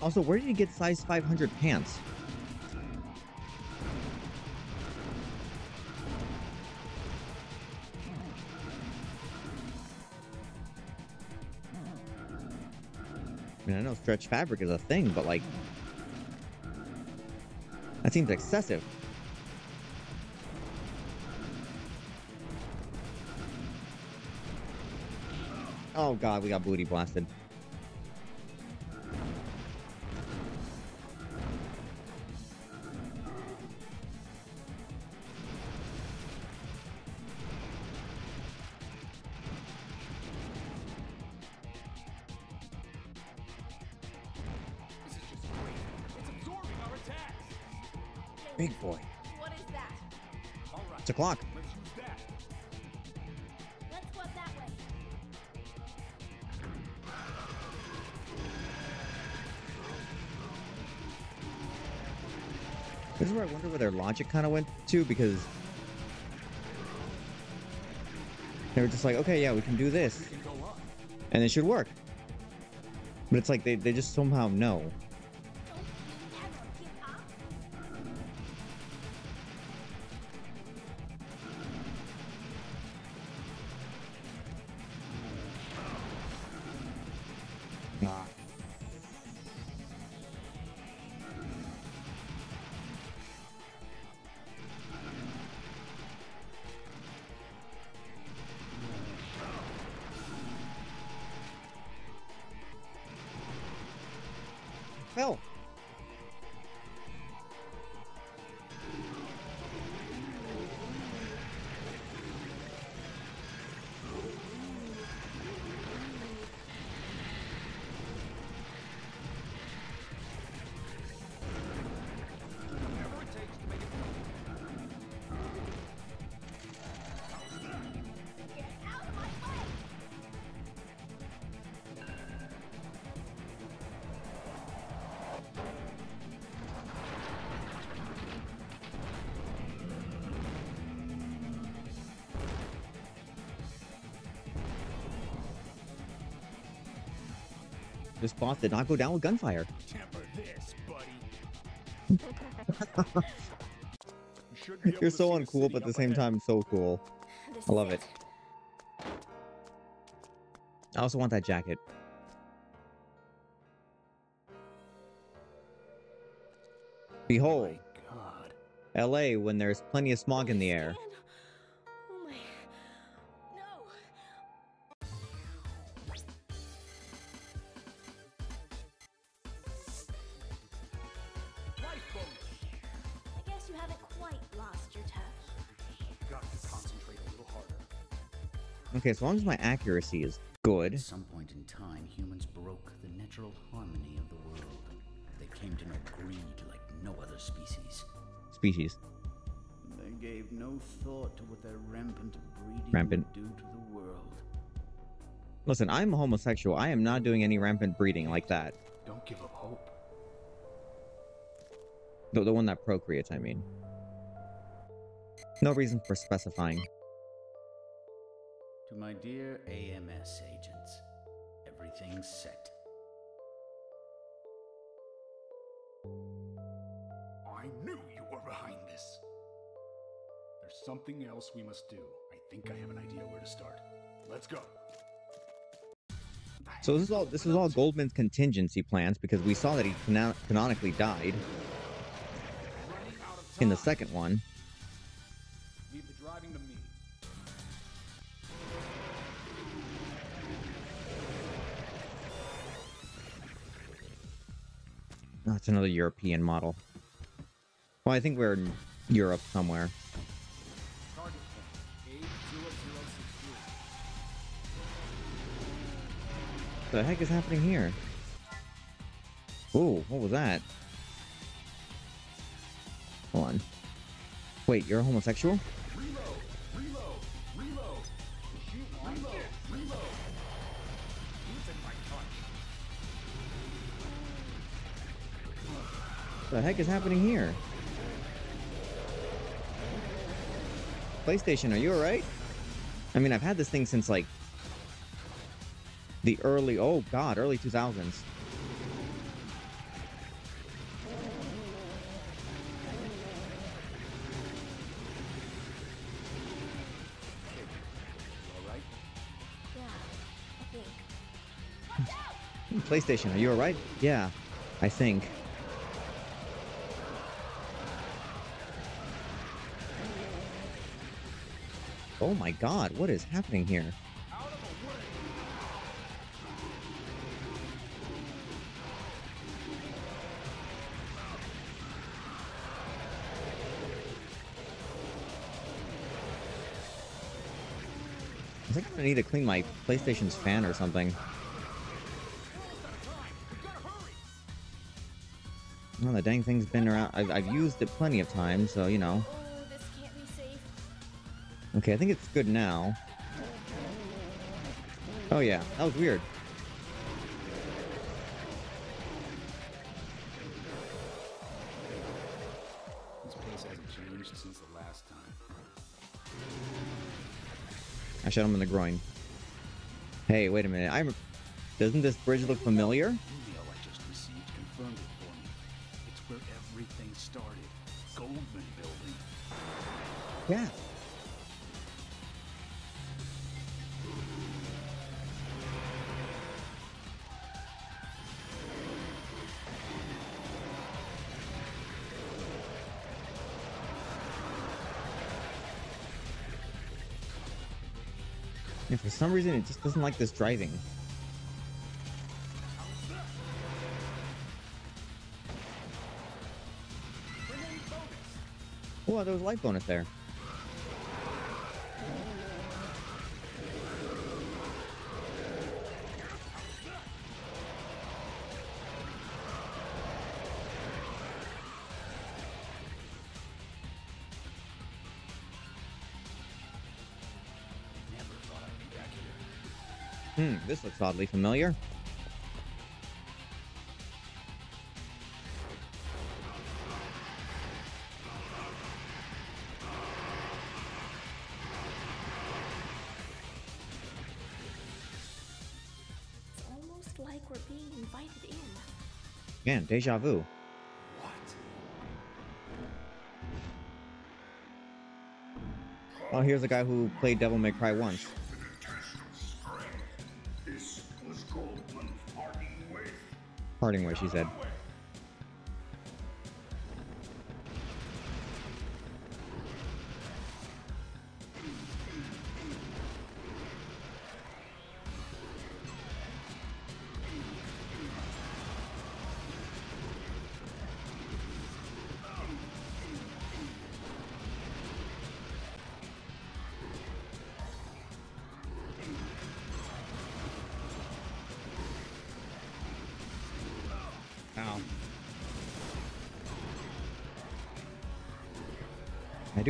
Also, where did you get size 500 pants? Stretch fabric is a thing, but like, that seems excessive. Oh god, we got booty blasted. Their kind of went to because they were just like, okay, yeah, we can do this, and it should work. But it's like they, they just somehow know. Hell. This boss did not go down with gunfire. Temper this, buddy. You should be able You're so see the uncool, but at the same ahead. time so cool. This I love it. I also want that jacket. Behold, God. LA when there's plenty of smog in the air. Okay, as long as my accuracy is good. At some point in time, humans broke the natural harmony of the world. They came to know greed like no other species. Species. They gave no thought to what their rampant breeding Rampant. would do to the world. Listen, I'm homosexual. I am not doing any rampant breeding like that. Don't give up hope. The, the one that procreates, I mean. No reason for specifying. To my dear AMS agents, everything's set. I knew you were behind this. There's something else we must do. I think I have an idea where to start. Let's go. So this is all this is all Goldman's contingency plans because we saw that he cano- canonically died in the second one. Oh, it's another European model. Well, I think we're in Europe somewhere. Target point A0063. The heck is happening here? Ooh, what was that? Hold on. Wait, you're a homosexual? Reload! The heck is happening here? PlayStation, are you alright? I mean, I've had this thing since like the early, oh god, early 2000s. Alright? Yeah, I think. PlayStation, are you alright? Yeah, I think. Oh my god, what is happening here? I think I'm gonna need to clean my PlayStation's fan or something. Well, the dang thing's been around. I've, I've used it plenty of times, so you know. Okay, I think it's good now. Oh yeah, that was weird. This place hasn't changed since the last time. I shot him in the groin. Hey, wait a minute. I'm. Doesn't this bridge look familiar? some reason, it just doesn't like this driving. Oh, there was life bonus there. This looks oddly familiar. It's almost like we're being invited in. Again, deja vu. What? Oh, here's a guy who played Devil May Cry once. Way, she said.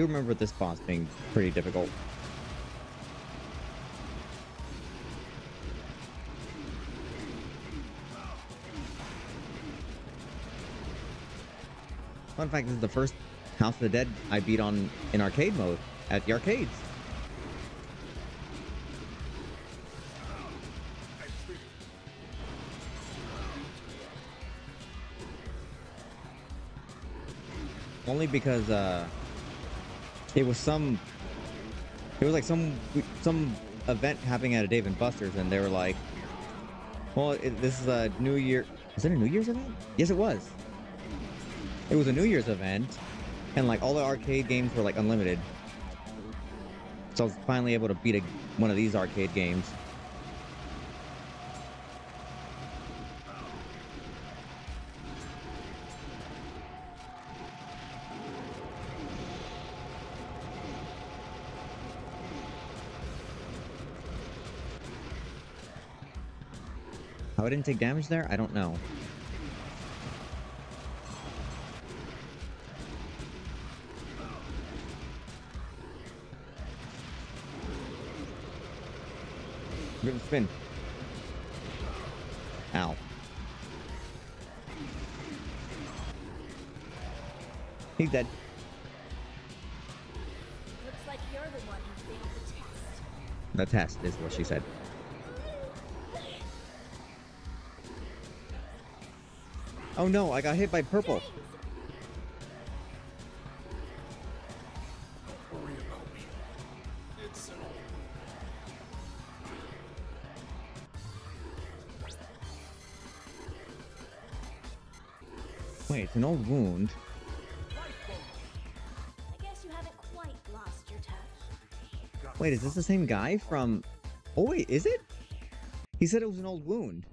Do remember this boss being pretty difficult. Fun fact, this is the first House of the Dead I beat on in arcade mode at the arcades. Only because uh, it was some, it was like some some event happening at a Dave and Buster's, and they were like, "Well, it, this is a New Year. Is it a New Year's event? Yes, it was. It was a New Year's event, and like all the arcade games were like unlimited. So I was finally able to beat a, one of these arcade games. I didn't take damage there? I don't know. Spin. Ow. He's dead. Looks like you're the one who failed the test. The test is what she said. Oh no, I got hit by purple. Worry about me. It's an old Wait, it's an old wound. I guess you haven't quite lost your touch. Wait, is this the same guy from... Oh wait, is it? He said it was an old wound.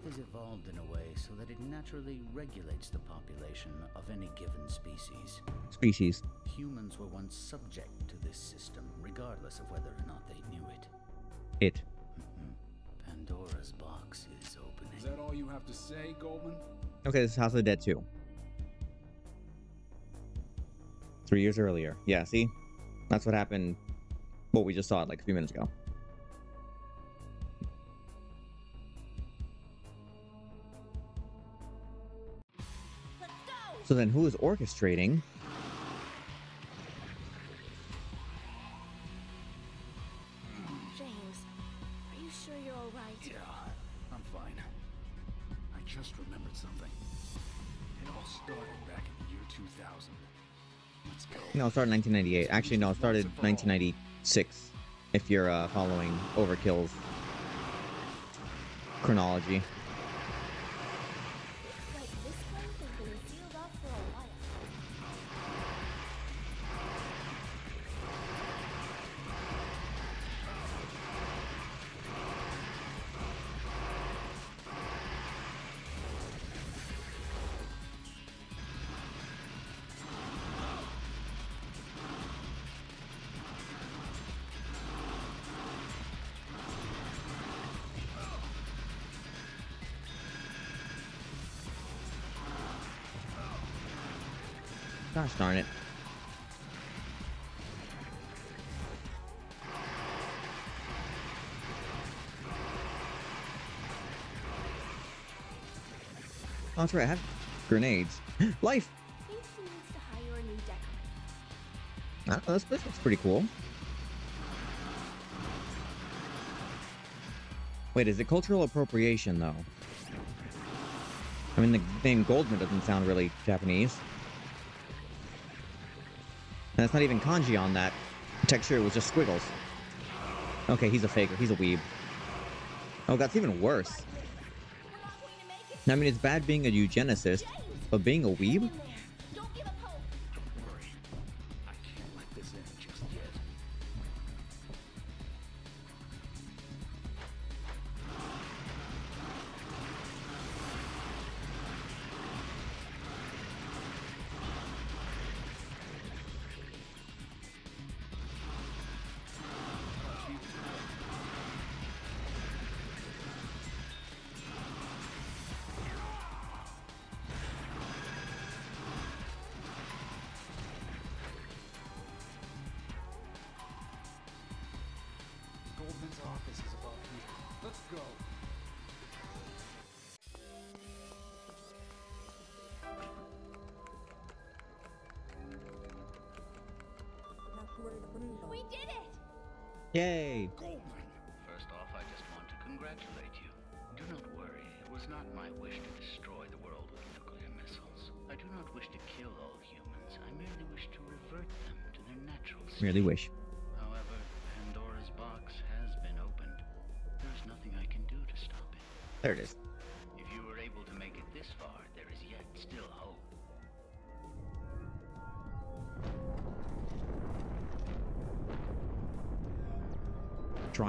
Earth has evolved in a way so that it naturally regulates the population of any given species. Species. Humans were once subject to this system, regardless of whether or not they knew it. It. Mm-hmm. Pandora's box is opening. Is that all you have to say, Goldman? Okay, this is House of the Dead 2. Three years earlier. Yeah, see? That's what happened. Well, we just saw it like a few minutes ago. So then who is orchestrating? James, are you sure you're alright? Yeah, I'm fine. I just remembered something. It all started back in the year 2000. Let's go. No, it started in 1998. Actually, no, it started 1996. If you're uh, following Overkill's chronology. Gosh darn it. Oh, that's right. I have grenades. Life. I this place looks pretty cool. Wait, is it cultural appropriation though? I mean, the name Goldman doesn't sound really Japanese. And it's not even kanji on that texture, it was just squiggles. Okay, he's a faker, he's a weeb. Oh, that's even worse. I mean, it's bad being a eugenicist, but being a weeb?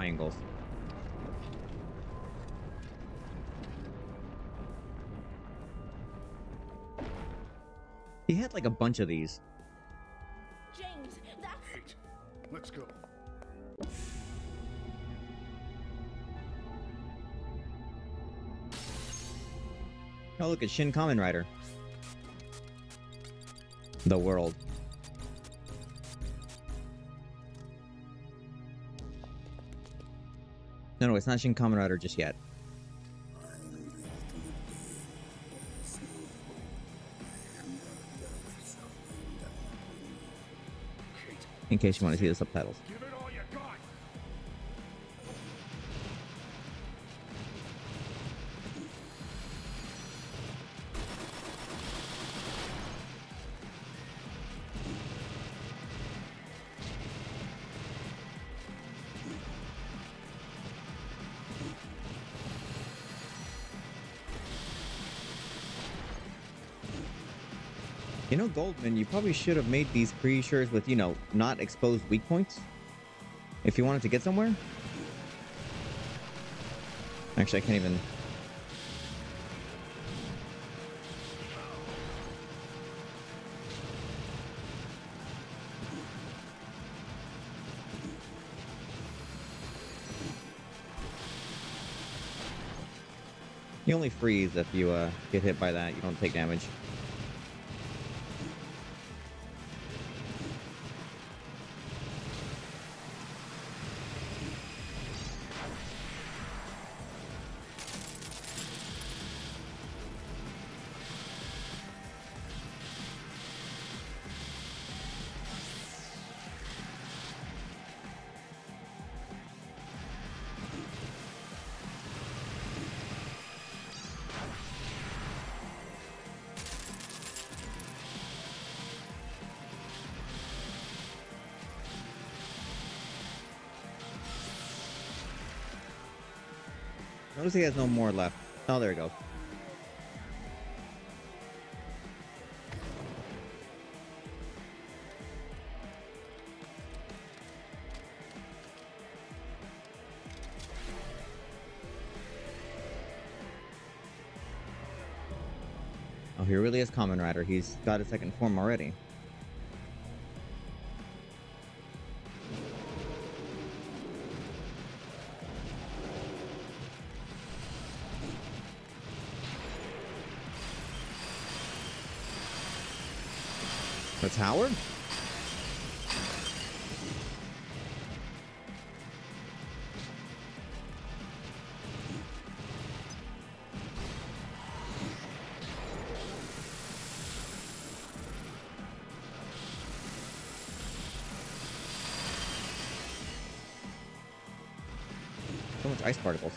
Triangles. He had like a bunch of these. James, that's. Kate, let's go. Oh, look at Shin Kamen Rider. The world. No, no, it's not Shin Kamen Rider just yet. In case you want to see the subtitles. Goldman, you probably should have made these creatures with, you know, not exposed weak points. If you wanted to get somewhere. Actually, I can't even. You only freeze if you uh, get hit by that. You don't take damage. He has no more left. Oh, there he goes. Oh, he really is Kamen Rider. He's got a second form already. Howard? So much ice particles.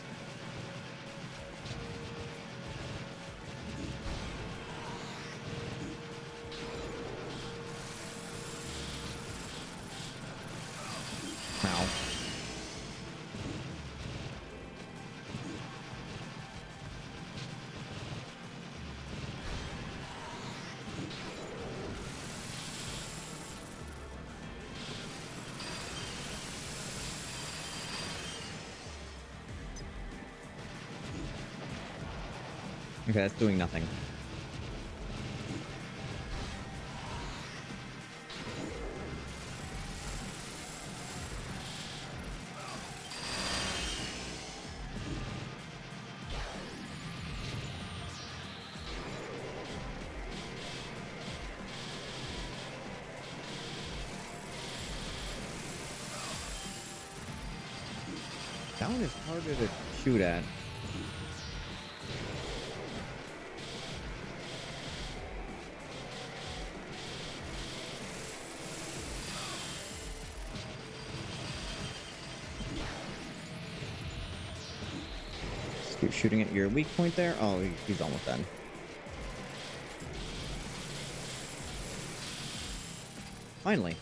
Okay, that's doing nothing. That one is harder to shoot at. Shooting at your weak point there. Oh, he's almost done. Finally.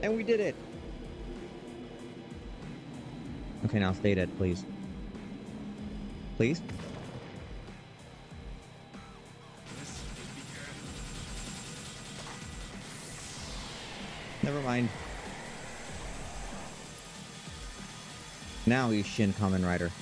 And we did it! Okay, now stay dead, please. Please? Never mind. Now he's Shin Kamen Rider.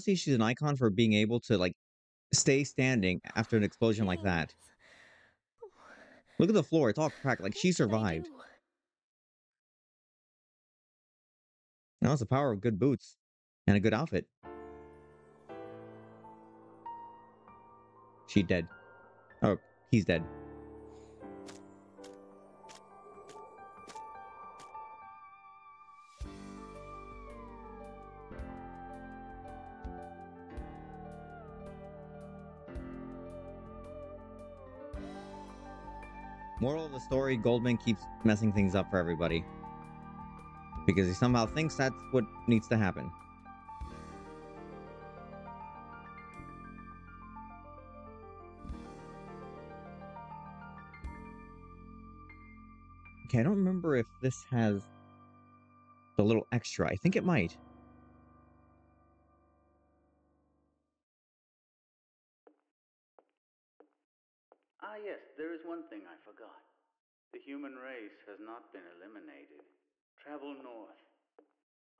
Honestly, she's an icon for being able to like stay standing after an explosion like that. Look at the floor; it's all cracked. Like she survived. Now it's the power of good boots and a good outfit. She dead. Oh, he's dead. The story, Goldman keeps messing things up for everybody. Because he somehow thinks that's what needs to happen. Okay, I don't remember if this has the little extra. I think it might. The human race has not been eliminated. Travel north.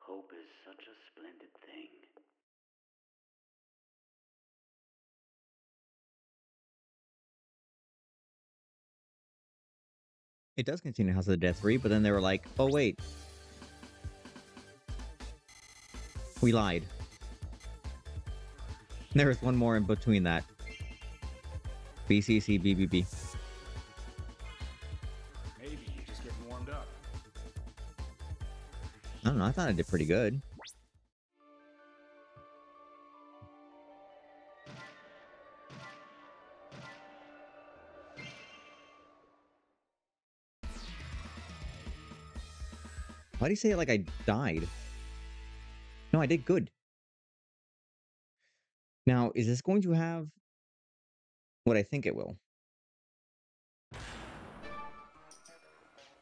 Hope is such a splendid thing. It does continue House of the Dead 3, but then they were like, oh wait. We lied. There was one more in between that. BCC BBB. I don't know, I thought I did pretty good. Why do you say it like I died? No, I did good. Now, is this going to have what I think it will?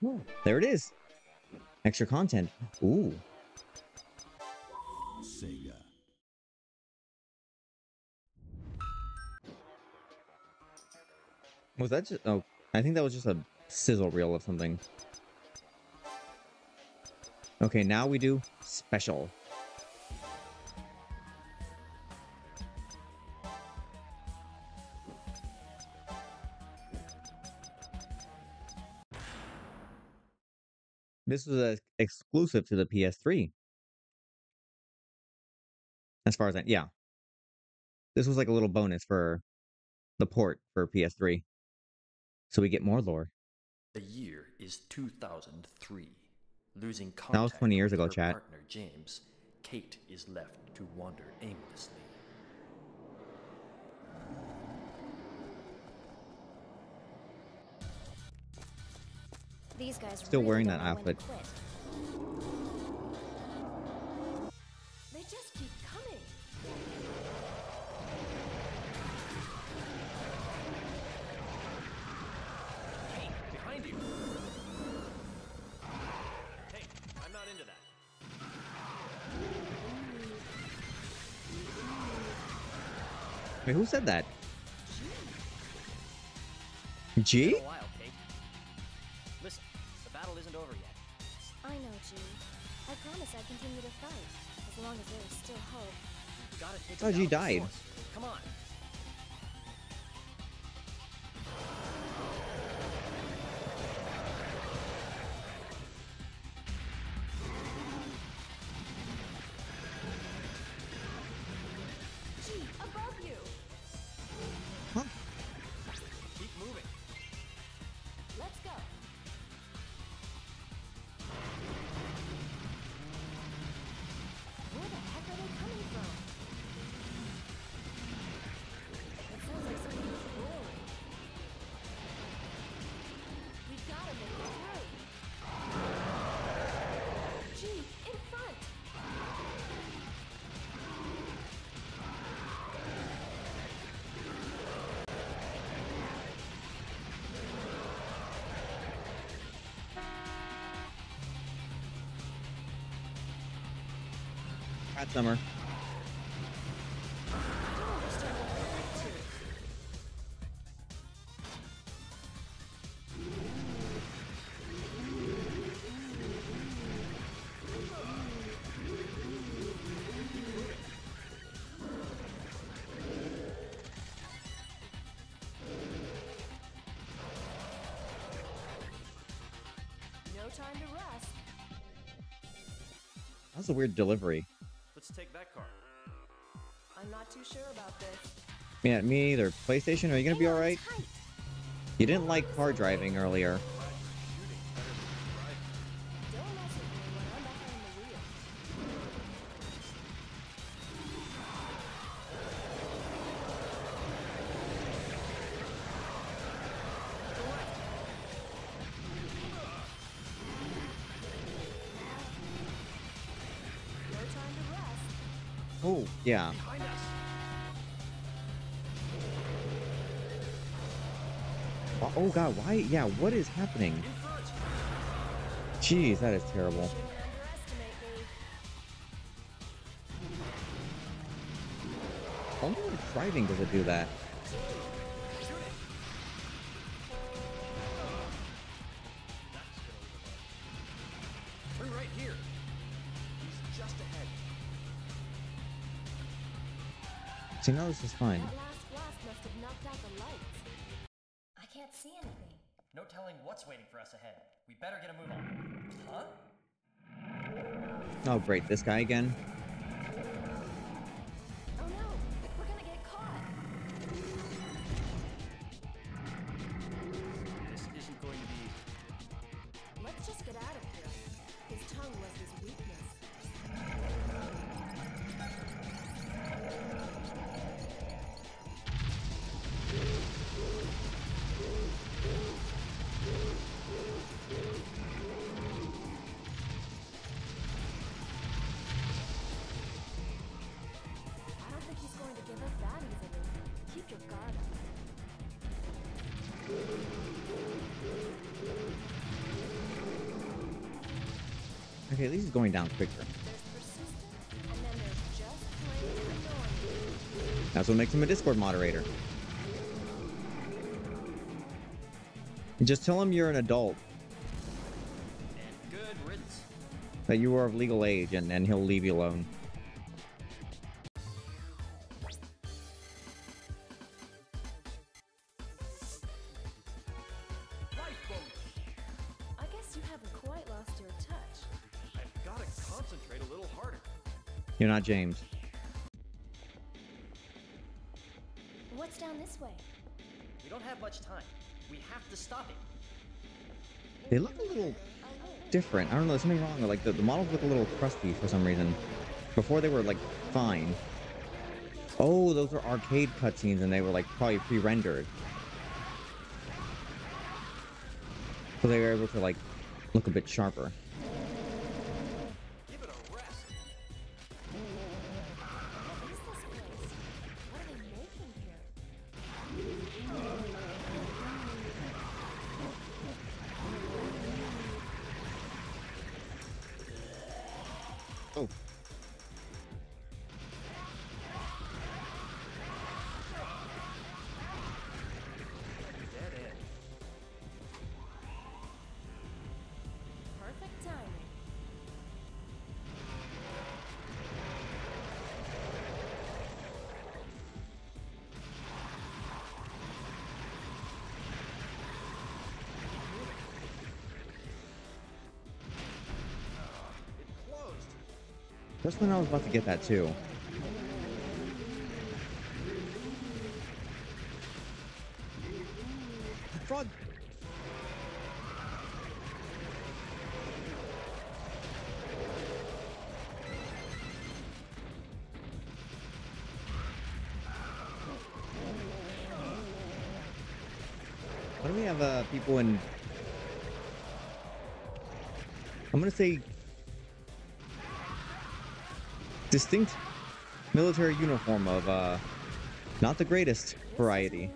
Oh, there it is. Extra content. Ooh. Sega. Was that just... Oh, I think that was just a sizzle reel of something. Okay, now we do special. This was a exclusive to the PS3. As far as I, yeah. This was like a little bonus for the port for PS3. So we get more lore. The year is 2003. Losing contact That was 20 years ago, chat. partner James, Kate is left to wander aimlessly. These guys Still really wearing that know when to outfit. They just keep coming. Hey, behind you! Hey, I'm not into that. Wait, who said that? G? Promise I'd continue to fight, as long as there is still hope. We've gotta take Oh, it G died. Come on. To rest. That was a weird delivery. I'm not too sure about this. Yeah, me either. PlayStation, are you gonna be alright? You didn't like car driving earlier. Don't mess oh, Oh, god, why? Yeah, what is happening? In. Jeez, that is terrible. Shouldn't underestimate me. Only with driving does it do that. Turn right here. He's just ahead. See, now this is fine. No telling what's waiting for us ahead. We better get a move on. Huh? Oh, great, this guy again. There's just plain annoying. That's what makes him a Discord moderator. Just tell him you're an adult, And good riddance. that you are of legal age, and, and he'll leave you alone. Not James. What's down this way? We don't have much time. We have to stop it. They look a little different. I don't know, there's something wrong. Like the, the models look a little crusty for some reason. Before they were like fine. Oh, those are arcade cutscenes and they were like probably pre-rendered. So they were able to like look a bit sharper. When I was about to get that too. Frog. Why do we have uh, people in? I'm gonna say distinct military uniform of uh not the greatest variety.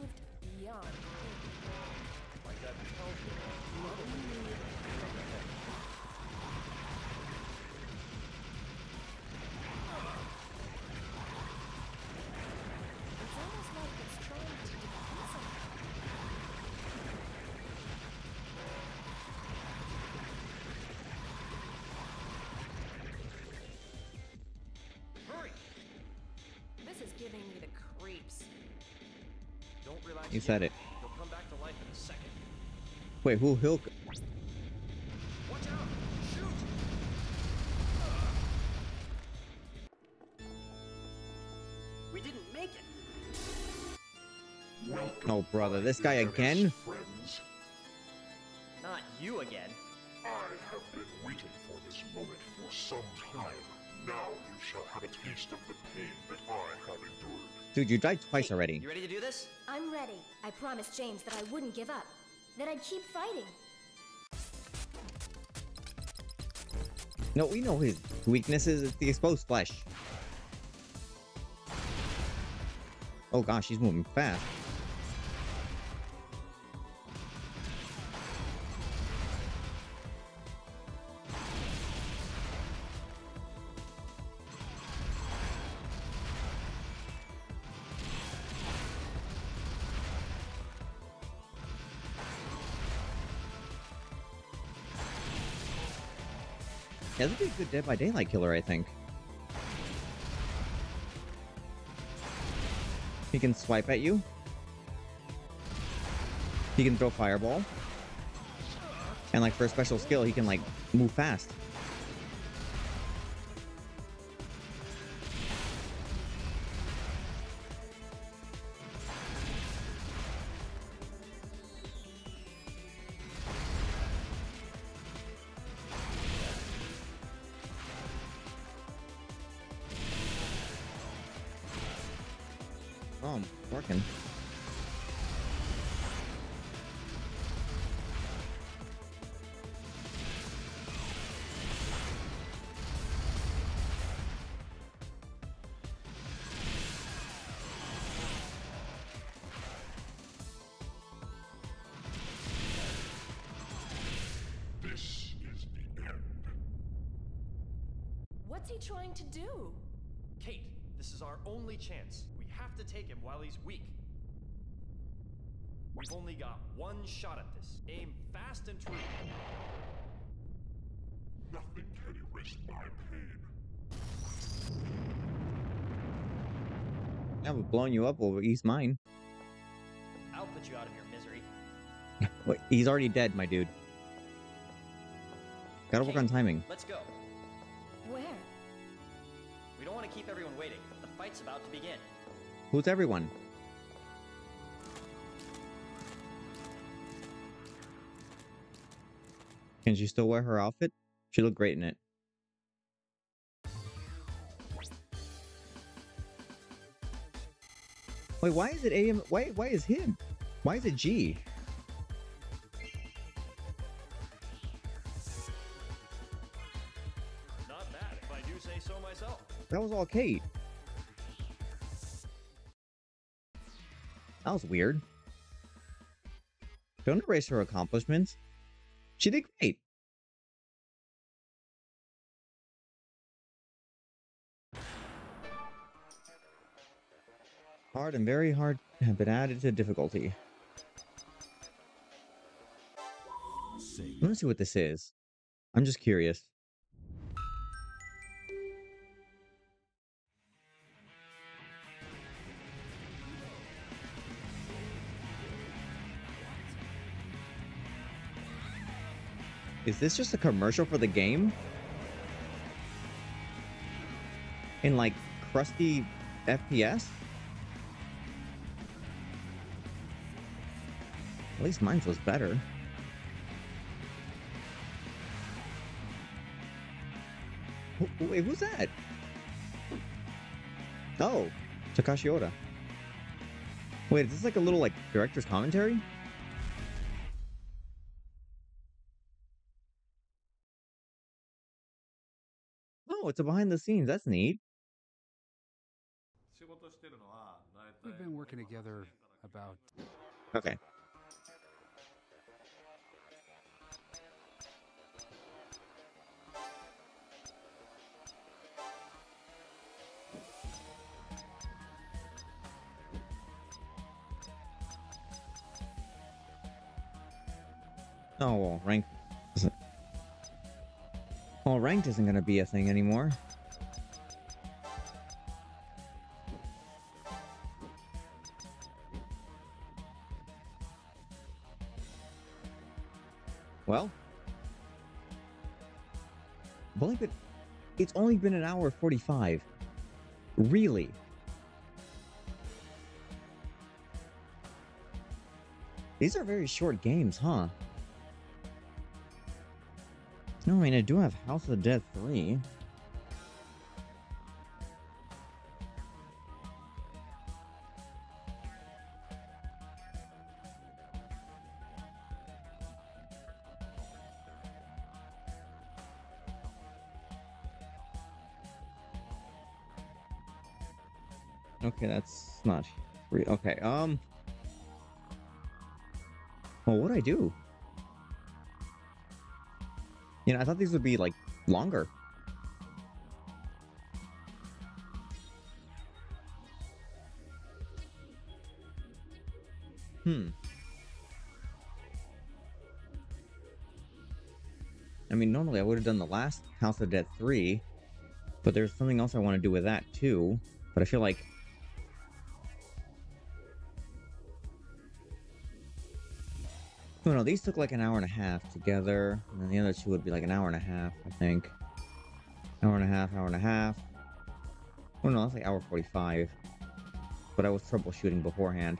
You yet. said it. He'll come back to life in a second. Wait, who he'll Watch out! Shoot! We didn't make it. Oh brother, this guy again? Friends, Not you again. I have been waiting for this moment for some time. Now you shall have a taste of the pain that I have endured. Dude, you died twice already. James that I wouldn't give up. That I'd keep fighting. No, we know his weaknesses. It's the exposed flesh. Oh gosh, he's moving fast. Good Dead by Daylight killer, I think. He can swipe at you. He can throw fireball. And like for a special skill, he can like move fast. To do? Kate, this is our only chance. We have to take him while he's weak. We've only got one shot at this. Aim fast and true. Nothing can erase my pain. Yeah, but blowing you up will ease mine. I'll put you out of your misery. Wait, he's already dead, my dude. Gotta work on timing. Let's go. About to begin. Who's everyone? Can she still wear her outfit? She looked great in it. Wait, why is it AM? Why, why is him? Why is it G? Not bad, if I do say so myself. That was all Kate. That was weird. Don't erase her accomplishments. She did great. Hard and very hard have been added to difficulty. Want to see what this is. I'm just curious. Is this just a commercial for the game? In like crusty FPS? At least mine was better. Wait, who's that? Oh, Takashi Oda. Wait, is this like a little like director's commentary? It's a behind the scenes. That's neat. We've been working together about Okay. Oh, well, rank. Well, ranked isn't going to be a thing anymore. Well, only been, it's only been an hour 45. Really? These are very short games, huh? No, I mean, I do have House of the Dead 3. Okay, that's not re- okay. Um. Well, what do I do? You know, I thought these would be like longer. Hmm. I mean, normally I would have done the last House of Dead 3, but there's something else I want to do with that too. But I feel like Oh no, these took like an hour and a half together, and then the other two would be like an hour and a half, I think. Hour and a half, hour and a half. Oh no, that's like hour 45. But I was troubleshooting beforehand.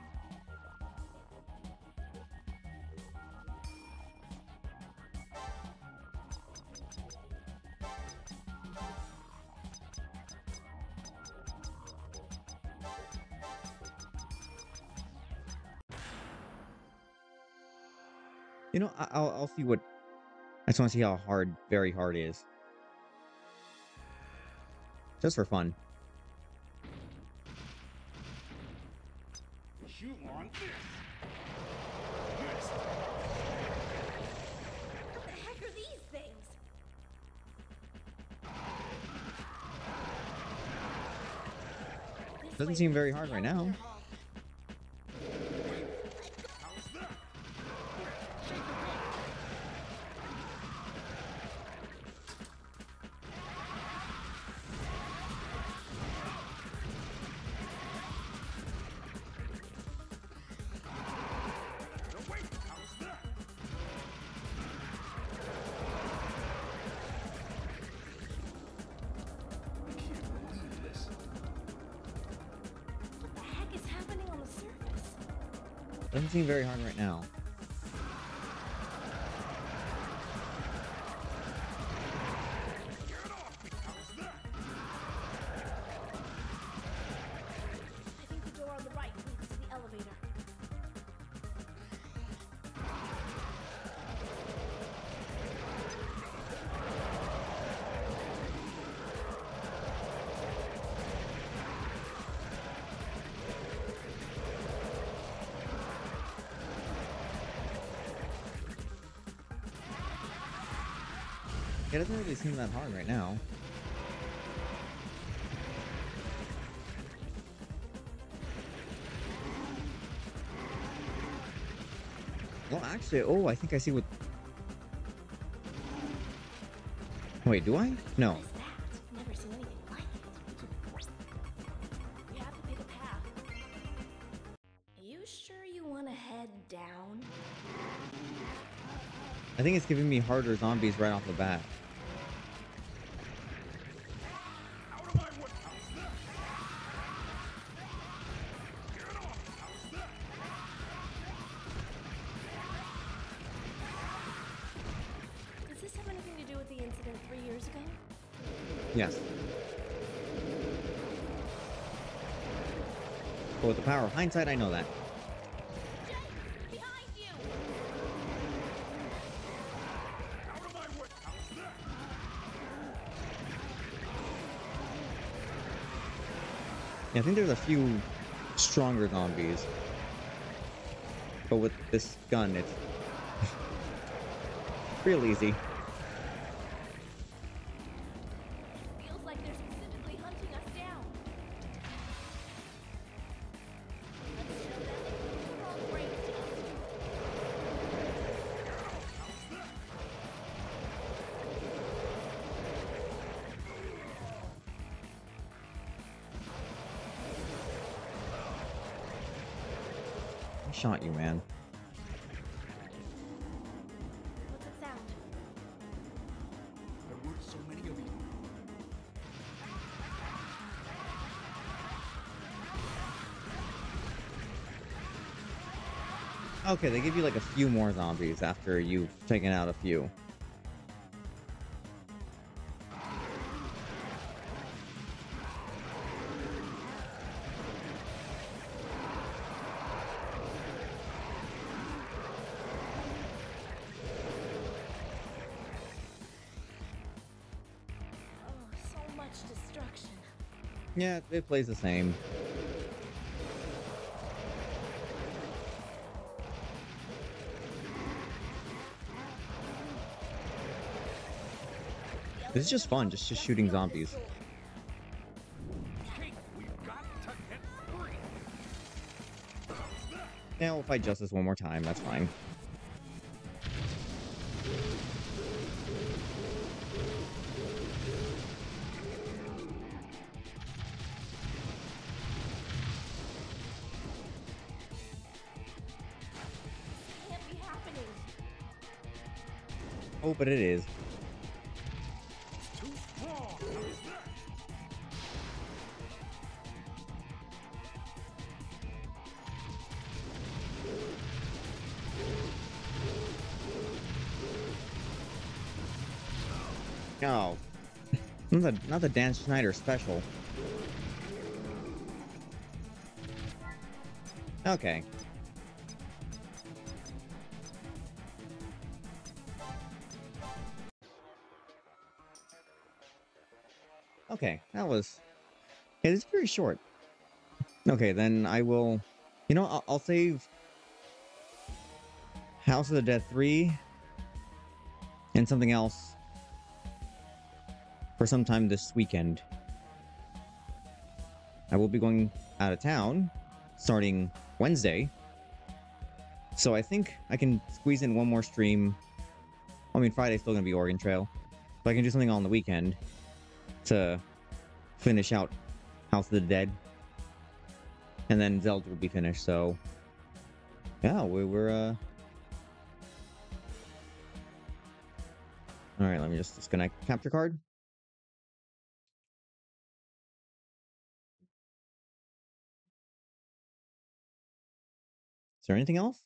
See what. I just want to see how hard, very hard is. Just for fun. You want this? What the heck are these things? Doesn't seem very hard right now. Seem very hard right now. Doesn't really seem that hard right now. Well, actually, oh, I think I see what. Wait, do I? No. Never seen anything like it. You have to pick a path. Are you sure you want to head down? I think it's giving me harder zombies right off the bat. Hindsight, I know that. Yeah, I think there's a few stronger zombies. But with this gun, it's real easy. Okay, they give you like a few more zombies after you've taken out a few. Oh, so much destruction. Yeah, it plays the same. This is just fun, just, just shooting zombies. Now, we'll fight Justice one more time, that's fine. Oh, but it is. Not the Dan Schneider special. Okay. Okay, that was... It is very short. Okay, then I will... You know, I'll, I'll save... House of the Dead 3 and something else for sometime this weekend. I will be going out of town starting Wednesday. So I think I can squeeze in one more stream. I mean, Friday's still going to be Oregon Trail. But I can do something on the weekend to finish out House of the Dead. And then Zelda will be finished, so... Yeah, we, we're, uh... Alright, let me just disconnect capture card. Is there anything else?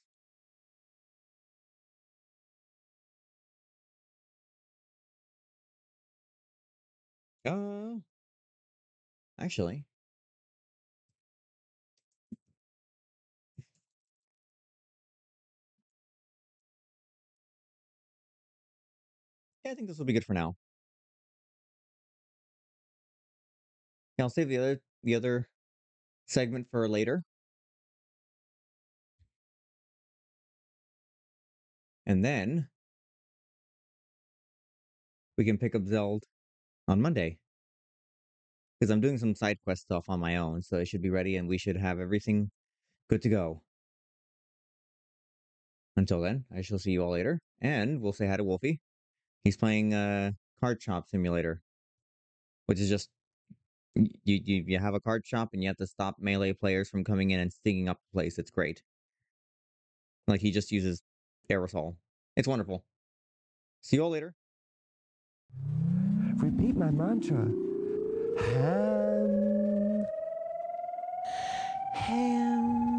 Uh, actually, yeah, I think this will be good for now. Yeah, I'll save the other the other segment for later. And then we can pick up Zeld on Monday. Because I'm doing some side quest stuff on my own, so it should be ready and we should have everything good to go. Until then, I shall see you all later, and we'll say hi to Wolfie. He's playing uh card shop simulator, which is just you you you have a card shop and you have to stop melee players from coming in and stinging up the place. It's great. Like he just uses aerosol. It's wonderful. See you all later. Repeat my mantra. Ham. Ham.